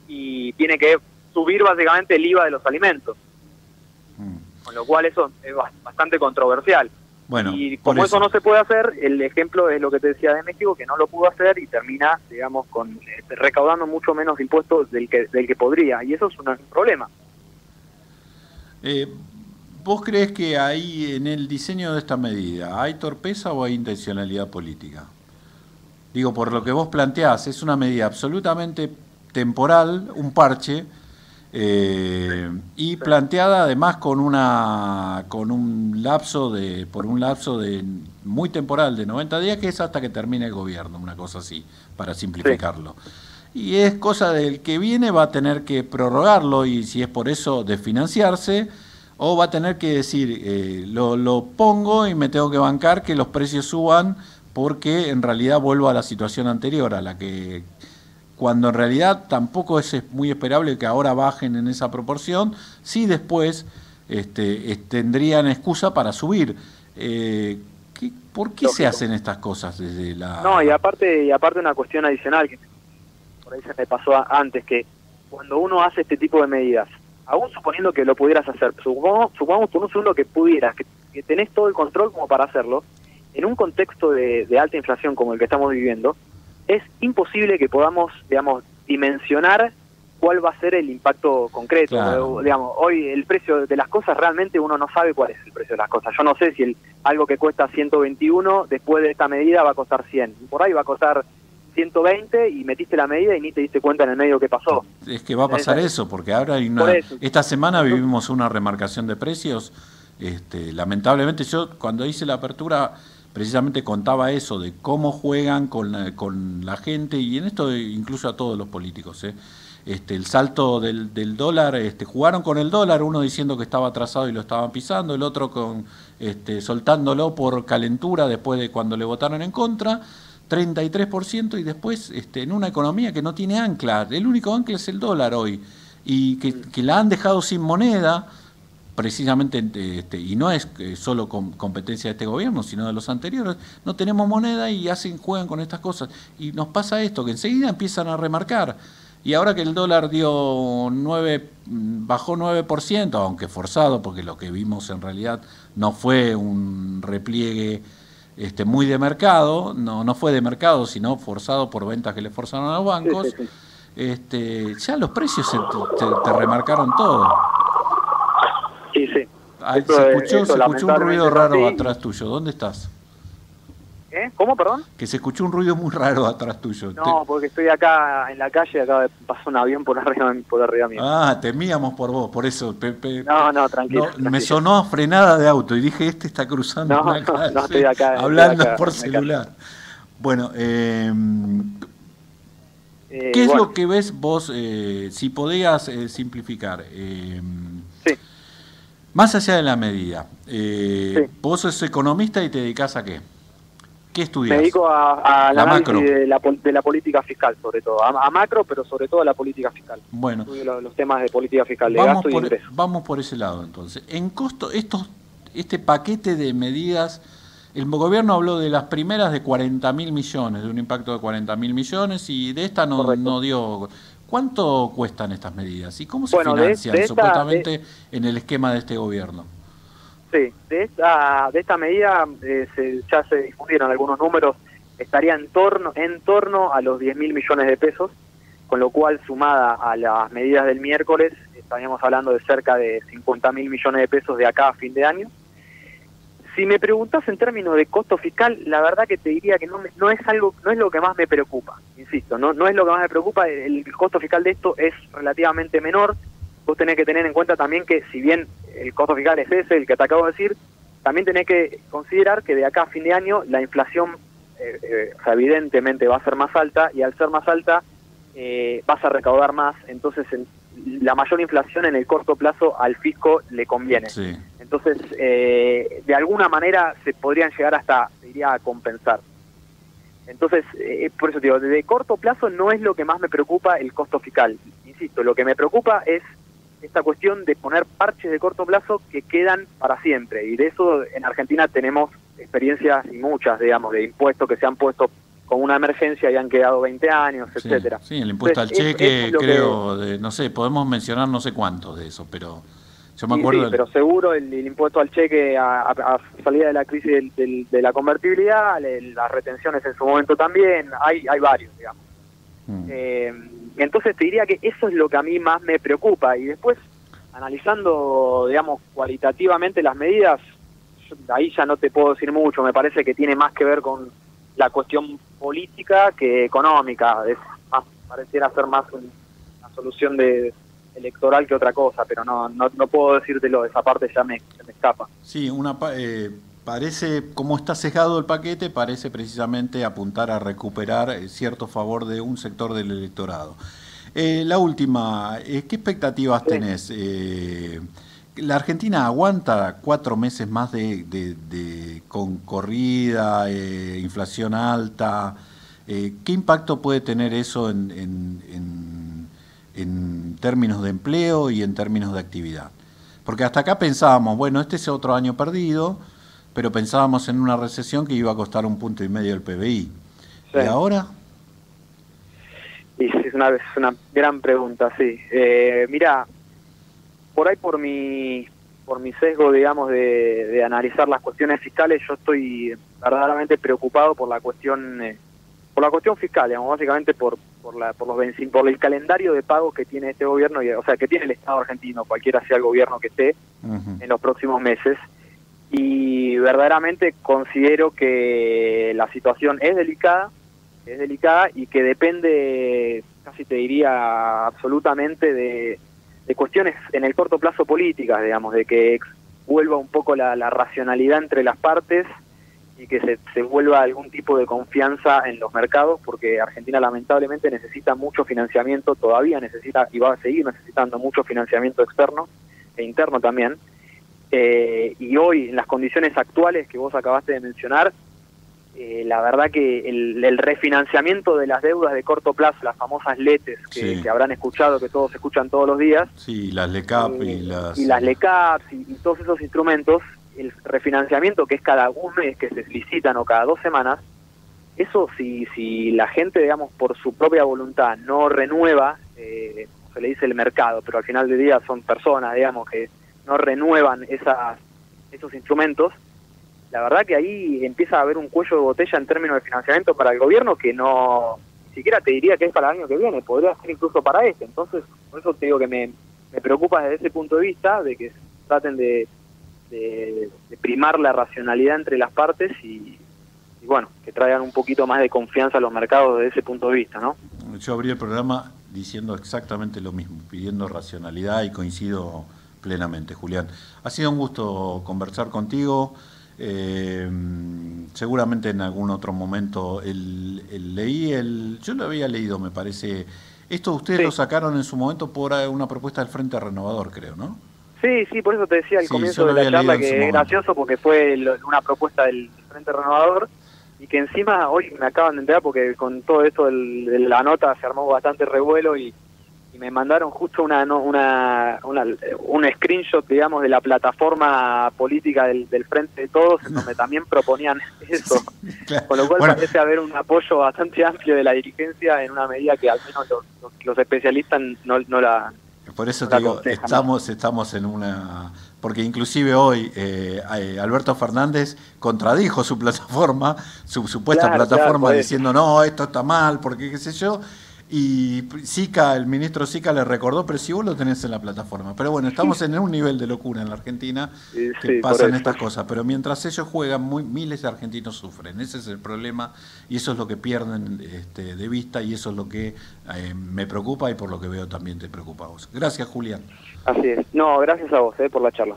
O: y tiene que subir básicamente el IVA de los alimentos, mm. con lo cual eso es bastante controversial.
C: Bueno,
O: y como eso. no se puede hacer, el ejemplo es lo que te decía de México, que no lo pudo hacer y termina, digamos, con este, recaudando mucho menos impuestos del que, del que podría. Y eso es un, problema.
C: Eh, ¿Vos crees que hay en el diseño de esta medida, hay torpeza o hay intencionalidad política? Digo, por lo que vos planteás, es una medida absolutamente temporal, un parche, eh, y planteada además con una con un lapso de por un lapso de muy temporal de 90 días que es hasta que termine el gobierno una cosa así para simplificarlo. Y es cosa del que viene va a tener que prorrogarlo y si es por eso desfinanciarse o va a tener que decir eh, lo, lo pongo y me tengo que bancar que los precios suban porque en realidad vuelvo a la situación anterior a la que cuando en realidad tampoco es muy esperable que ahora bajen en esa proporción, si después este, tendrían excusa para subir. Eh, ¿Por qué se hacen estas cosas desde la...?
O: No, y aparte, y aparte una cuestión adicional que por ahí se me pasó antes, que cuando uno hace este tipo de medidas, aún suponiendo que lo pudieras hacer, supongamos, supongamos por un segundo que pudieras, que, tenés todo el control como para hacerlo, en un contexto de alta inflación como el que estamos viviendo, es imposible que podamos, digamos, dimensionar cuál va a ser el impacto concreto. Digamos, hoy el precio de las cosas realmente uno no sabe cuál es el precio de las cosas. Yo no sé si el, algo que cuesta 121 después de esta medida va a costar 100. Por ahí va a costar 120 y metiste la medida y ni te diste cuenta en el medio que pasó.
C: Es que va a pasar eso, porque ahora hay una, esta semana vivimos una remarcación de precios. Este, lamentablemente yo cuando hice la apertura precisamente contaba eso, de cómo juegan con la, con la gente, y en esto incluso a todos los políticos. ¿eh? Este, el salto del, del, dólar, este, jugaron con el dólar, uno diciendo que estaba atrasado y lo estaban pisando, el otro con este, soltándolo por calentura después de cuando le votaron en contra, 33% y después este, en una economía que no tiene ancla, el único ancla es el dólar hoy, y que, que la han dejado sin moneda, precisamente, este, y no es solo competencia de este gobierno, sino de los anteriores, no tenemos moneda y hacen, juegan con estas cosas. Y nos pasa esto, que enseguida empiezan a remarcar. Y ahora que el dólar dio 9, bajó 9%, aunque forzado, porque lo que vimos en realidad no fue un repliegue este, muy de mercado, no, no fue de mercado, sino forzado por ventas que le forzaron a los bancos, Este, ya los precios te remarcaron todo. Se escuchó, se escuchó un ruido raro atrás tuyo. ¿Dónde estás?
O: ¿Eh? ¿Cómo, perdón?
C: Que se escuchó un ruido muy raro atrás tuyo.
O: No, porque estoy acá en la calle, acaba de pasar un avión por arriba, por arriba mío.
C: Ah, temíamos por vos, por eso. Pepe,
O: no, no, tranquilo,
C: Me sonó frenada de auto y dije, este está cruzando
O: no, No, estoy acá.
C: Hablando por celular. Bueno, em, eh, ¿qué es lo que ves vos, eh, si podías eh, simplificar? Más allá de la medida, eh, vos sos economista y te dedicas a qué? ¿Qué estudias?
O: Me dedico a, la macro. De, la, política fiscal, sobre todo. A, macro, pero sobre todo a la política fiscal.
C: Bueno.
O: los, temas de política fiscal, de
C: vamos
O: gasto
C: por,
O: y ingreso.
C: Vamos por ese lado, entonces. En costo, estos, este paquete de medidas, el gobierno habló de las primeras de 40 mil millones, de un impacto de 40 mil millones, y de esta no, no dio ¿Cuánto cuestan estas medidas y cómo se financian supuestamente en el esquema de este gobierno?
O: Sí, de esta, de esta medida eh, se, ya se difundieron algunos números, estaría en torno, en torno a los 10 mil millones de pesos, con lo cual sumada a las medidas del miércoles, estaríamos hablando de cerca de 50 mil millones de pesos de acá a fin de año. Si me preguntas en términos de costo fiscal, la verdad que te diría que no, no es algo, no es lo que más me preocupa, insisto, no, no es lo que más me preocupa, el, costo fiscal de esto es relativamente menor, vos tenés que tener en cuenta también que si bien el costo fiscal es ese, el que te acabo de decir, también tenés que considerar que de acá a fin de año la inflación eh, eh, evidentemente va a ser más alta y al ser más alta eh, vas a recaudar más, entonces la mayor inflación en el corto plazo al fisco le conviene. Entonces, eh, de alguna manera se podrían llegar hasta, diría, a compensar. Entonces, eh, por eso digo, de corto plazo no es lo que más me preocupa el costo fiscal. Insisto, lo que me preocupa es esta cuestión de poner parches de corto plazo que quedan para siempre. Y de eso en Argentina tenemos experiencias y muchas, digamos, de impuestos que se han puesto con una emergencia y han quedado 20 años, etcétera.
C: Sí, el impuesto al cheque, creo, de, no sé, podemos mencionar no sé cuántos de eso, pero yo me acuerdo.
O: Sí, pero seguro el, impuesto al cheque a, salida de la crisis de la convertibilidad, las retenciones en su momento también, hay, hay varios, digamos. Mm. Eh, entonces te diría que eso es lo que a mí más me preocupa y después analizando, digamos, cualitativamente las medidas, ahí ya no te puedo decir mucho, me parece que tiene más que ver con la cuestión política que económica. Es más, pareciera ser más una solución de electoral que otra cosa, pero no, no, no puedo decírtelo, esa parte ya me, me escapa.
C: Sí, una eh, parece, como está sesgado el paquete, parece precisamente apuntar a recuperar eh, cierto favor de un sector del electorado. Eh, la última, ¿qué expectativas tenés? La Argentina aguanta cuatro meses más de, de, concorrida, eh, inflación alta. Eh, ¿Qué impacto puede tener eso en, en, en, términos de empleo y en términos de actividad? Porque hasta acá pensábamos, bueno, este es otro año perdido, pero pensábamos en una recesión que iba a costar un punto y medio del PBI. ¿Y ahora?
O: es una, es una gran pregunta, sí. Eh, mira, por ahí por mi por mi sesgo, digamos, de, analizar las cuestiones fiscales, yo estoy verdaderamente preocupado por la cuestión eh, por la cuestión fiscal, digamos, básicamente por por la por los por el calendario de pagos que tiene este gobierno, y, o sea, que tiene el Estado argentino, cualquiera sea el gobierno que esté en los próximos meses. Y verdaderamente considero que la situación es delicada, es delicada y que depende, casi te diría, absolutamente de de cuestiones en el corto plazo políticas, digamos, de que vuelva un poco la, racionalidad entre las partes y que se, se, vuelva algún tipo de confianza en los mercados, porque Argentina lamentablemente necesita mucho financiamiento, todavía necesita y va a seguir necesitando mucho financiamiento externo e interno también. Eh, y hoy, en las condiciones actuales que vos acabaste de mencionar, eh, la verdad que el, refinanciamiento de las deudas de corto plazo, las famosas LETES que, habrán escuchado, que todos escuchan todos los días.
C: Sí, las LECAP y
O: eh,
C: las...
O: Y las LECAP y, todos esos instrumentos, el refinanciamiento que es cada un mes que se licitan o cada dos semanas, eso si, si la gente, digamos, por su propia voluntad no renueva, eh, se le dice el mercado, pero al final del día son personas, digamos, que no renuevan esas, esos instrumentos, la verdad que ahí empieza a haber un cuello de botella en términos de financiamiento para el gobierno que no, ni siquiera te diría que es para el año que viene, podría ser incluso para este. Entonces, por eso te digo que me, me preocupa desde ese punto de vista, de que traten de, de, primar la racionalidad entre las partes y, y, bueno, que traigan un poquito más de confianza a los mercados desde ese punto de vista, ¿no?
C: Yo abrí el programa diciendo exactamente lo mismo, pidiendo racionalidad y coincido plenamente, Julián. Ha sido un gusto conversar contigo. Eh, seguramente en algún otro momento el, leí, el, yo lo había leído, me parece. Esto ustedes lo sacaron en su momento por una propuesta del Frente Renovador, creo, ¿no?
O: Sí, sí, por eso te decía al comienzo de la charla que es gracioso porque fue una propuesta del Frente Renovador y que encima hoy me acaban de enterar porque con todo esto de la nota se armó bastante revuelo y y me mandaron justo una, una, una, un screenshot, digamos, de la plataforma política del, Frente de Todos, en donde también proponían eso. Con lo cual parece haber un apoyo bastante amplio de la dirigencia en una medida que al menos los, especialistas no, no la...
C: Por eso te digo, estamos, estamos en una... Porque inclusive hoy eh, eh, Alberto Fernández contradijo su plataforma, su supuesta plataforma, diciendo, no, esto está mal, porque qué sé yo Y Sica, el ministro Sica le recordó, pero si vos lo tenés en la plataforma. Pero bueno, estamos en un nivel de locura en la Argentina que pasan estas cosas. Pero mientras ellos juegan, muy, miles de argentinos sufren. Ese es el problema y eso es lo que pierden este, de vista y eso es lo que eh, me preocupa y por lo que veo también te preocupa a vos. Gracias, Julián.
O: Así es. No, gracias a vos eh, por la charla.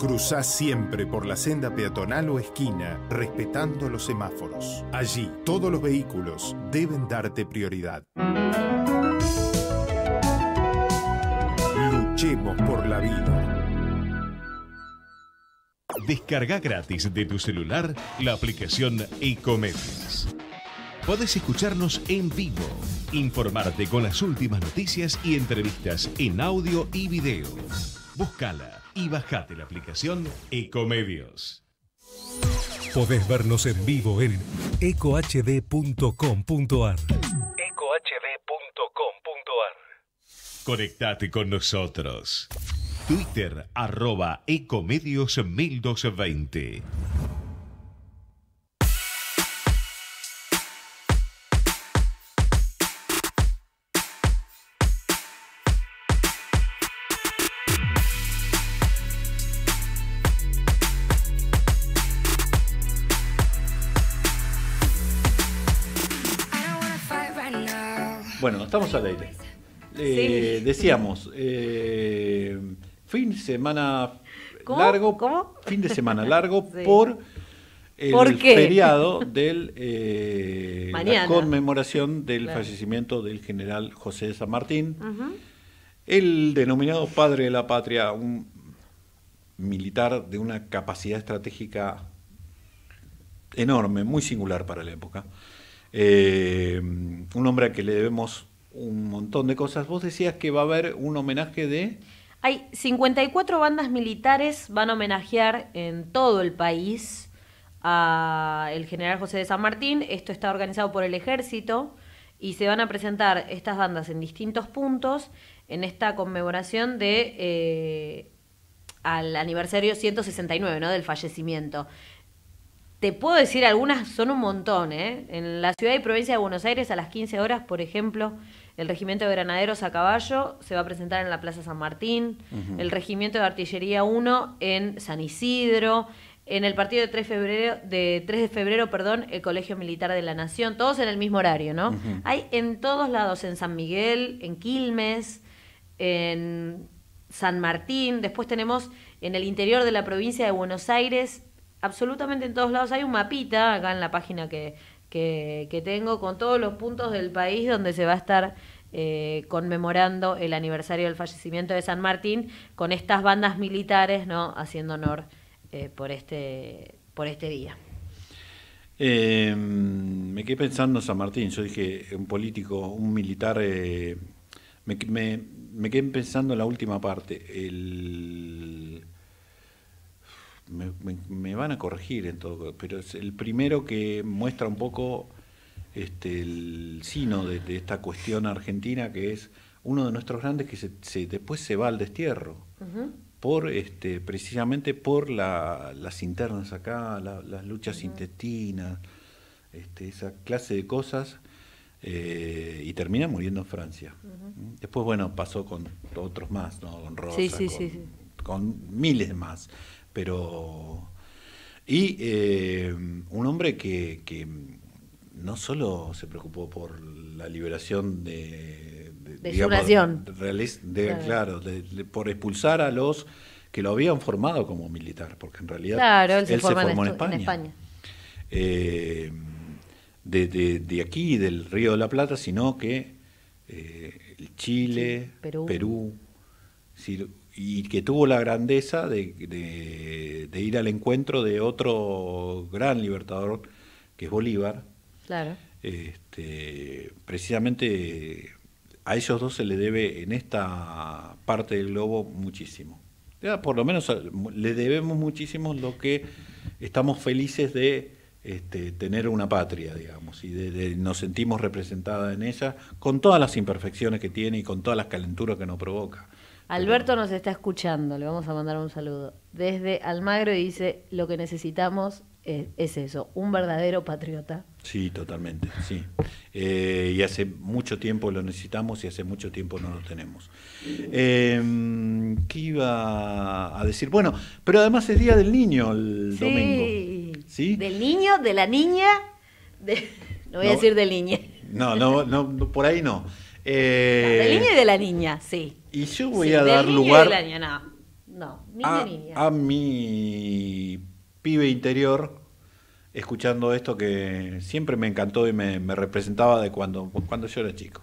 P: Cruzá siempre por la senda peatonal o esquina, respetando los semáforos. Allí, todos los vehículos deben darte prioridad. Luchemos por la vida.
A: Descarga gratis de tu celular la aplicación Ecomedios. Podés escucharnos en vivo, informarte con las últimas noticias y entrevistas en audio y video. Búscala y bajate la aplicación Ecomedios.
Q: Podés vernos en vivo en ecohd.com.ar.
A: ecohd.com.ar. Conectate con nosotros. Twitter arroba Ecomedios 1220.
C: Bueno, estamos al aire. Eh, decíamos, eh, fin de semana largo.
D: ¿Cómo?
C: Fin de semana largo por el feriado de eh, la conmemoración del fallecimiento del general José de San Martín, el denominado padre de la patria, un militar de una capacidad estratégica enorme, muy singular para la época. Eh, un hombre a que le debemos un montón de cosas. Vos decías que va a haber un homenaje de...
D: Hay 54 bandas militares, van a homenajear en todo el país a el general José de San Martín. Esto está organizado por el ejército y se van a presentar estas bandas en distintos puntos en esta conmemoración de eh, al aniversario 169 ¿no? del fallecimiento. Te puedo decir algunas, son un montón, ¿eh? En la ciudad y provincia de Buenos Aires a las 15 horas, por ejemplo, el Regimiento de Granaderos a Caballo se va a presentar en la Plaza San Martín, el Regimiento de Artillería 1 en San Isidro, en el partido de 3, febrero, de 3 de febrero, perdón, el Colegio Militar de la Nación, todos en el mismo horario, ¿no? Hay en todos lados, en San Miguel, en Quilmes, en San Martín, después tenemos en el interior de la provincia de Buenos Aires, absolutamente en todos lados. Hay un mapita acá en la página que, que, tengo con todos los puntos del país donde se va a estar eh, conmemorando el aniversario del fallecimiento de San Martín con estas bandas militares no haciendo honor eh, por este por este día.
C: Eh, me quedé pensando en San Martín, yo dije un político, un militar, me, me, me, quedé pensando en la última parte, el, me, van a corregir en todo, pero es el primero que muestra un poco este, el sino de, esta cuestión argentina, que es uno de nuestros grandes que se, después se va al destierro, por este, precisamente por las internas acá, las luchas intestinas, este, esa clase de cosas. Eh, y termina muriendo en Francia. Después, bueno, pasó con otros más, ¿no? con Rosa, con miles más pero... Y eh, un hombre que, que, no solo se preocupó por la liberación de...
D: De, digamos,
C: de, claro, por expulsar a los que lo habían formado como militar, porque en realidad
D: claro, él se, formó, en, España.
C: Eh, de, aquí, del Río de la Plata, sino que eh, Chile, Perú, y que tuvo la grandeza de, ir al encuentro de otro gran libertador, que es Bolívar.
D: Claro.
C: Este, precisamente a ellos dos se le debe en esta parte del globo muchísimo. por lo menos le debemos muchísimo lo que estamos felices de este, tener una patria, digamos, y de, nos sentimos representada en ella, con todas las imperfecciones que tiene y con todas las calenturas que nos provoca.
D: Alberto nos está escuchando, le vamos a mandar un saludo. Desde Almagro dice, lo que necesitamos es, eso, un verdadero patriota.
C: Sí, totalmente, sí. Eh, y hace mucho tiempo lo necesitamos y hace mucho tiempo no lo tenemos. Eh, ¿Qué iba a decir? Bueno, pero además es Día del Niño el domingo. ¿Sí?
D: Del niño, de la niña, no voy a decir del niño.
C: No, no, no, por ahí no.
D: Eh, del niño y de la niña, sí.
C: Y yo voy a dar lugar
D: no.
C: a, a mi pibe interior escuchando esto que siempre me encantó y me, representaba de cuando, cuando yo era chico.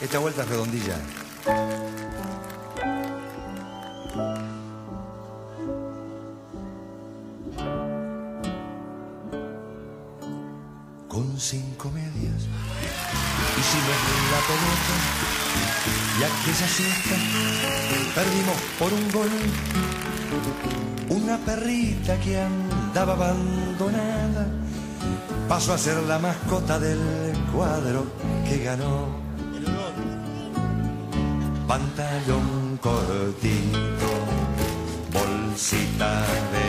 R: Esta vuelta es redondilla. Con cinco medias. Hicimos la pelota y aquella siesta perdimos por un gol. Una perrita que andaba abandonada pasó a ser la mascota del cuadro que ganó. Pantalón cortito, bolsita de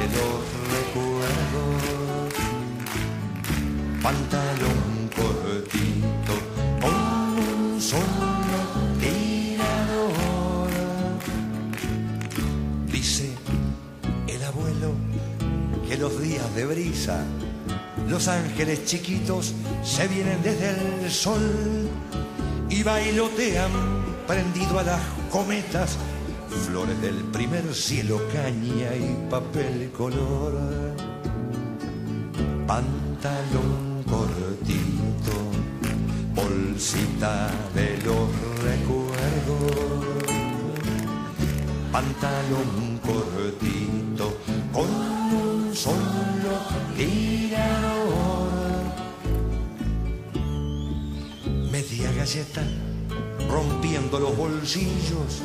R: pantalón cortito con un solo tirador. Dice el abuelo que los días de brisa, los ángeles chiquitos se vienen desde el sol y bailotean prendido a las cometas, flores del primer cielo, caña y papel color. Pantalón bolsita de los recuerdos, pantalón cortito con un solo tirador, media galleta rompiendo los bolsillos,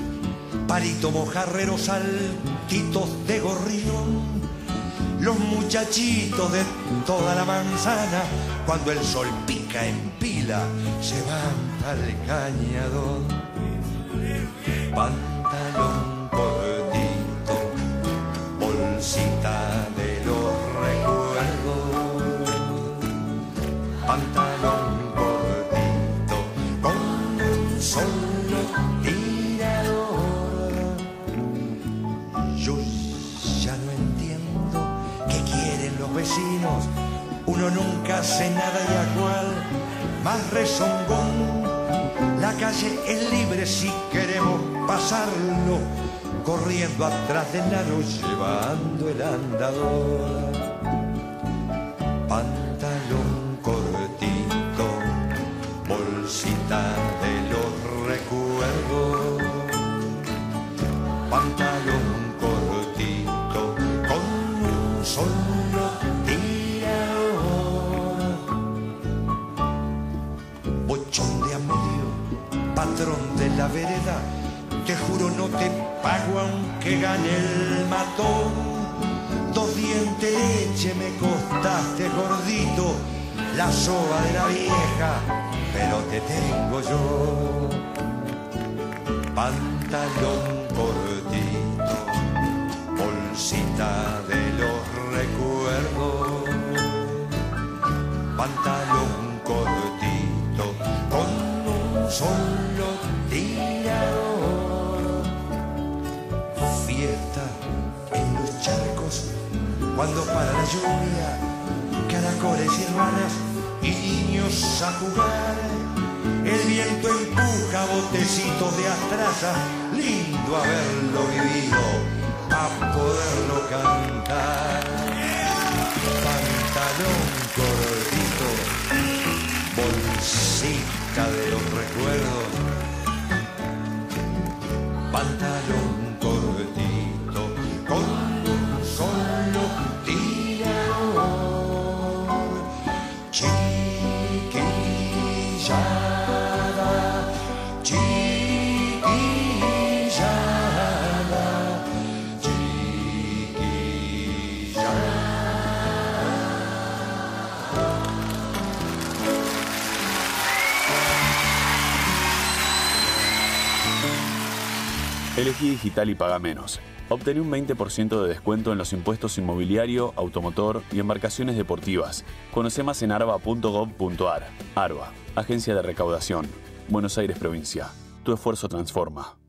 R: palito mojarrero, saltitos de gorrión. Los muchachitos de toda la manzana, cuando el sol pica en pila, se van al cañador. Pantalón cortito, bolsita de los recuerdos. Pantalón cortito, con un solo tirador. Yo ya no entiendo qué quieren los vecinos uno nunca hace nada cual más rezongón. La calle es libre si queremos pasarlo, corriendo atrás de nano, llevando el andador. Te juro no te pago aunque gane el matón. Dos dientes leche me costaste gordito, la soga de la vieja, pero te tengo yo. Pantalón cortito, bolsita de cuando para la lluvia, caracoles y hermanas y niños a jugar. El viento empuja botecitos de astraza, lindo haberlo vivido, a poderlo cantar. Pantalón cortito, bolsita de los recuerdos.
E: Elegí digital y paga menos. Obtené un 20% de descuento en los impuestos inmobiliario, automotor y embarcaciones deportivas. Conoce más en arba.gov.ar. Arba, Agencia de Recaudación. Buenos Aires Provincia. Tu esfuerzo transforma.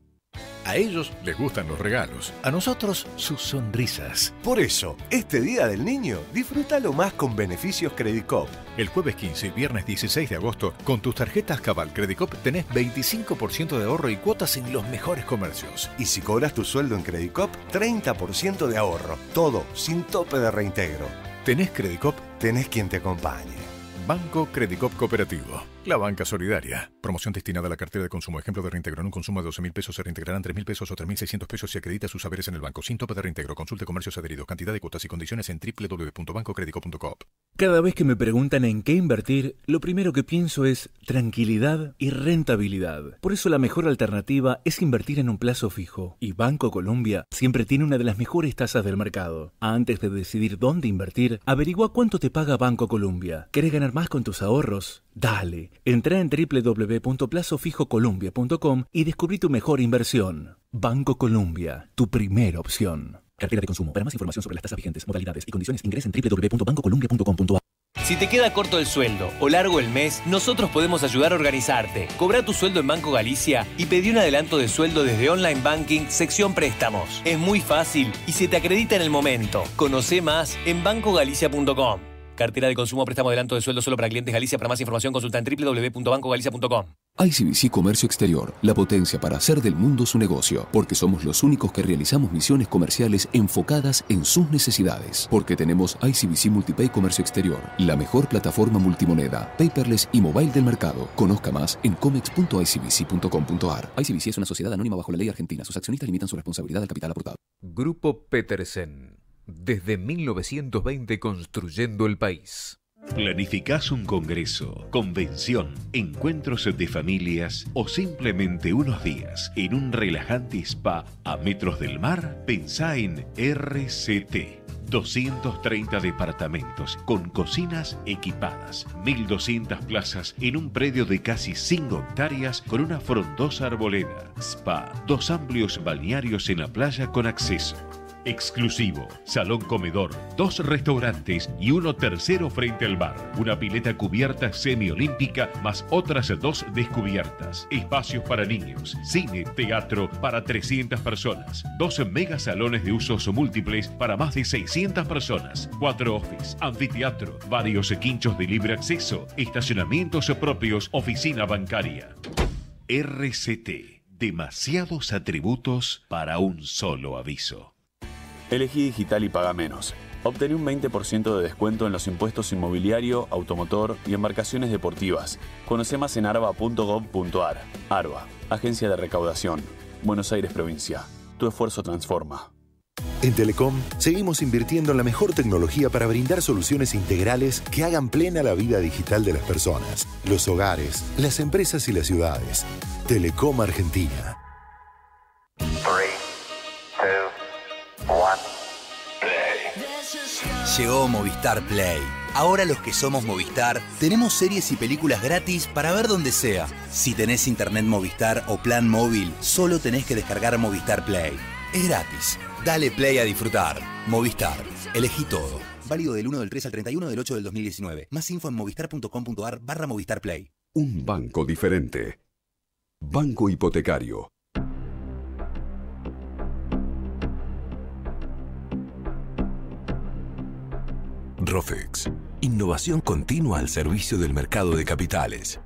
S: A ellos les gustan los regalos, a nosotros sus sonrisas. Por eso, este Día del Niño, disfrútalo más con beneficios Credicop. El jueves 15 y viernes 16 de agosto, con tus tarjetas Cabal Credicop tenés 25% de ahorro y cuotas en los mejores comercios. Y si cobras tu sueldo en Credicop, 30% de ahorro. Todo sin tope de reintegro. Tenés Credicop, tenés quien te acompañe. Banco Credicop Cooperativo. La banca solidaria. Promoción destinada a la cartera de consumo. Ejemplo de reintegro. En un consumo de 12 mil pesos se reintegrarán 3 mil pesos o 3.600 pesos si acredita sus saberes en el banco. Sin tope de reintegro. Consulte comercios adheridos. Cantidad de cuotas y condiciones en www.bancocredico.com.
T: Cada vez que me preguntan en qué invertir, lo primero que pienso es tranquilidad y rentabilidad. Por eso la mejor alternativa es invertir en un plazo fijo. Y Banco Colombia siempre tiene una de las mejores tasas del mercado. Antes de decidir dónde invertir, averigua cuánto te paga Banco Colombia. ¿Querés ganar más con tus ahorros? Dale. Entra en www.plazofijocolombia.com y descubrí tu mejor inversión. Banco Colombia, tu primera opción. Cartera de consumo. Para más información sobre las tasas vigentes, modalidades y condiciones, ingresa en www.bancocolombia.com.ar.
H: Si te queda corto el sueldo o largo el mes, nosotros podemos ayudar a organizarte. Cobra tu sueldo en Banco Galicia y pedí un adelanto de sueldo desde Online Banking, sección préstamos. Es muy fácil y se te acredita en el momento. Conoce más en bancogalicia.com. Cartera de consumo, préstamo adelanto de sueldo solo para clientes Galicia. Para más información consulta en www.bancogalicia.com.
I: ICBC Comercio Exterior, la potencia para hacer del mundo su negocio, porque somos los únicos que realizamos misiones comerciales enfocadas en sus necesidades, porque tenemos ICBC Multipay Comercio Exterior, la mejor plataforma multimoneda, paperless y mobile del mercado. Conozca más en comex.icbc.com.ar. ICBC es una sociedad anónima bajo la ley argentina. Sus accionistas limitan su responsabilidad al capital aportado.
B: Grupo Petersen desde 1920 construyendo el país.
A: Planificás un congreso, convención, encuentros de familias o simplemente unos días en un relajante spa a metros del mar, pensá en RCT. 230 departamentos con cocinas equipadas, 1.200 plazas en un predio de casi 5 hectáreas con una frondosa arboleda, spa, dos amplios balnearios en la playa con acceso Exclusivo, salón comedor, dos restaurantes y uno tercero frente al bar. Una pileta cubierta semiolímpica más otras dos descubiertas. Espacios para niños, cine, teatro para 300 personas. Dos megasalones de usos múltiples para más de 600 personas. Cuatro office, anfiteatro, varios quinchos de libre acceso, estacionamientos propios, oficina bancaria. RCT. Demasiados atributos para un solo aviso.
E: Elegí digital y paga menos. Obtené un 20% de descuento en los impuestos inmobiliario, automotor y embarcaciones deportivas. Conoce más en arba.gov.ar. Arba, Agencia de Recaudación. Buenos Aires Provincia. Tu esfuerzo transforma.
J: En Telecom seguimos invirtiendo en la mejor tecnología para brindar soluciones integrales que hagan plena la vida digital de las personas, los hogares, las empresas y las ciudades. Telecom Argentina.
K: Llegó Movistar Play. Ahora los que somos Movistar tenemos series y películas gratis para ver donde sea. Si tenés internet Movistar o plan móvil, solo tenés que descargar Movistar Play. Es gratis. Dale play a disfrutar. Movistar. Elegí todo. Válido del 1 del 3 al 31 del 8 del 2019. Más info en movistar.com.ar barra Movistar Play.
L: Un banco diferente. Banco hipotecario.
M: Rofex. Innovación continua al servicio del mercado de capitales.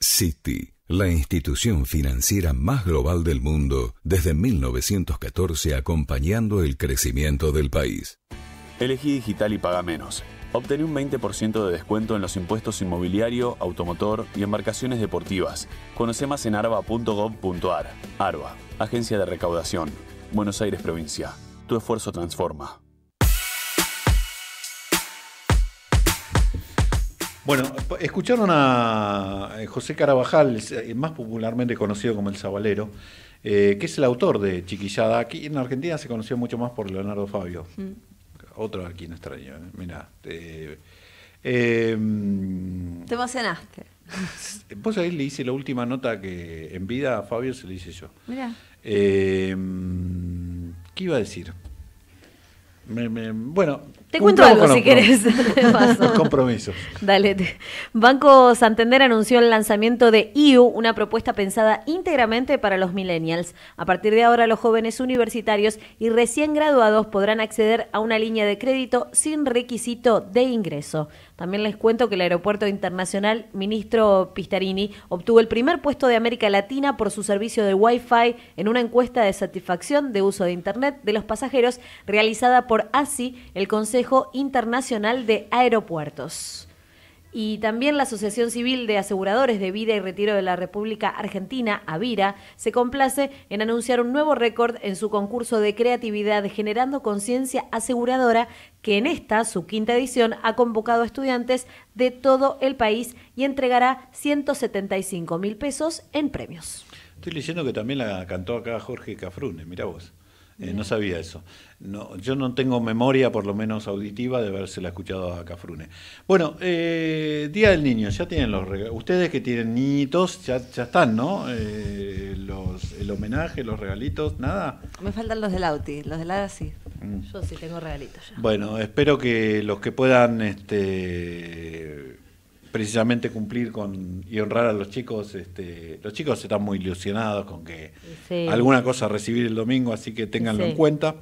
M: Citi, la institución financiera más global del mundo desde 1914 acompañando el crecimiento del país.
E: Elegí digital y paga menos. Obtení un 20% de descuento en los impuestos inmobiliario, automotor y embarcaciones deportivas. Conoce más en arba.gov.ar. Arba, Agencia de Recaudación. Buenos Aires Provincia. Tu esfuerzo transforma.
C: Bueno, escucharon a eh, José Carabajal, eh, más popularmente conocido como el Zabalero, eh, que es el autor de Chiquillada. Aquí en Argentina se conoció mucho más por Leonardo Fabio. Mm. Otro aquí en extraño, ¿eh? Mirá.
D: Em, Te emocionaste.
C: Vos ahí le hice la última nota que en vida a Fabio se le hice yo. Mirá. Em, ¿Qué iba a decir? bueno,
D: te cuento algo si querés.
C: Compromisos.
D: Dale. Banco Santander anunció el lanzamiento de IU, una propuesta pensada íntegramente para los millennials. A partir de ahora, los jóvenes universitarios y recién graduados podrán acceder a una línea de crédito sin requisito de ingreso. También les cuento que el Aeropuerto Internacional Ministro Pistarini obtuvo el primer puesto de América Latina por su servicio de Wi-Fi en una encuesta de satisfacción de uso de Internet de los pasajeros realizada por ASI, el Consejo Internacional de Aeropuertos. Y también la Asociación Civil de Aseguradores de Vida y Retiro de la República Argentina, Avira, se complace en anunciar un nuevo récord en su concurso de creatividad Generando Conciencia Aseguradora, que en esta, su quinta edición, ha convocado a estudiantes de todo el país y entregará 175 mil pesos en premios.
C: Estoy leyendo que también la cantó acá Jorge Cafrune, mira vos. Eh, no sabía eso. No, yo no tengo memoria, por lo menos auditiva, de habérsela escuchado a Cafrune. Bueno, eh, Día del Niño, ya tienen los regalitos. Ustedes que tienen niñitos, ya, ya están, ¿no? Eh, los, el homenaje, los regalitos, nada.
D: Me faltan los del Auti, los del ADA sí. Mm. Yo sí tengo regalitos ya.
C: Bueno, espero que los que puedan este, precisamente cumplir con y honrar a los chicos. Este, los chicos están muy ilusionados con que alguna cosa recibir el domingo, así que ténganlo en cuenta.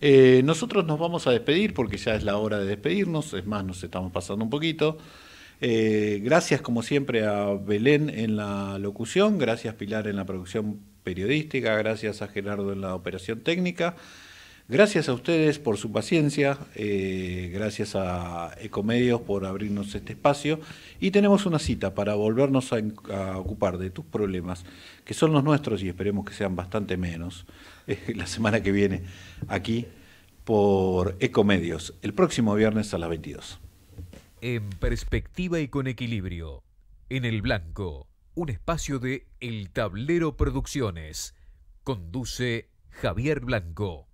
C: Eh, nosotros nos vamos a despedir porque ya es la hora de despedirnos, es más, nos estamos pasando un poquito. Eh, gracias como siempre a Belén en la locución, gracias Pilar en la producción periodística, gracias a Gerardo en la operación técnica. Gracias a ustedes por su paciencia, eh, gracias a Ecomedios por abrirnos este espacio y tenemos una cita para volvernos a, ocupar de tus problemas, que son los nuestros y esperemos que sean bastante menos, eh, la semana que viene aquí por Ecomedios, el próximo viernes a las 22.
B: En perspectiva y con equilibrio, en el blanco, un espacio de El Tablero Producciones. Conduce Javier Blanco.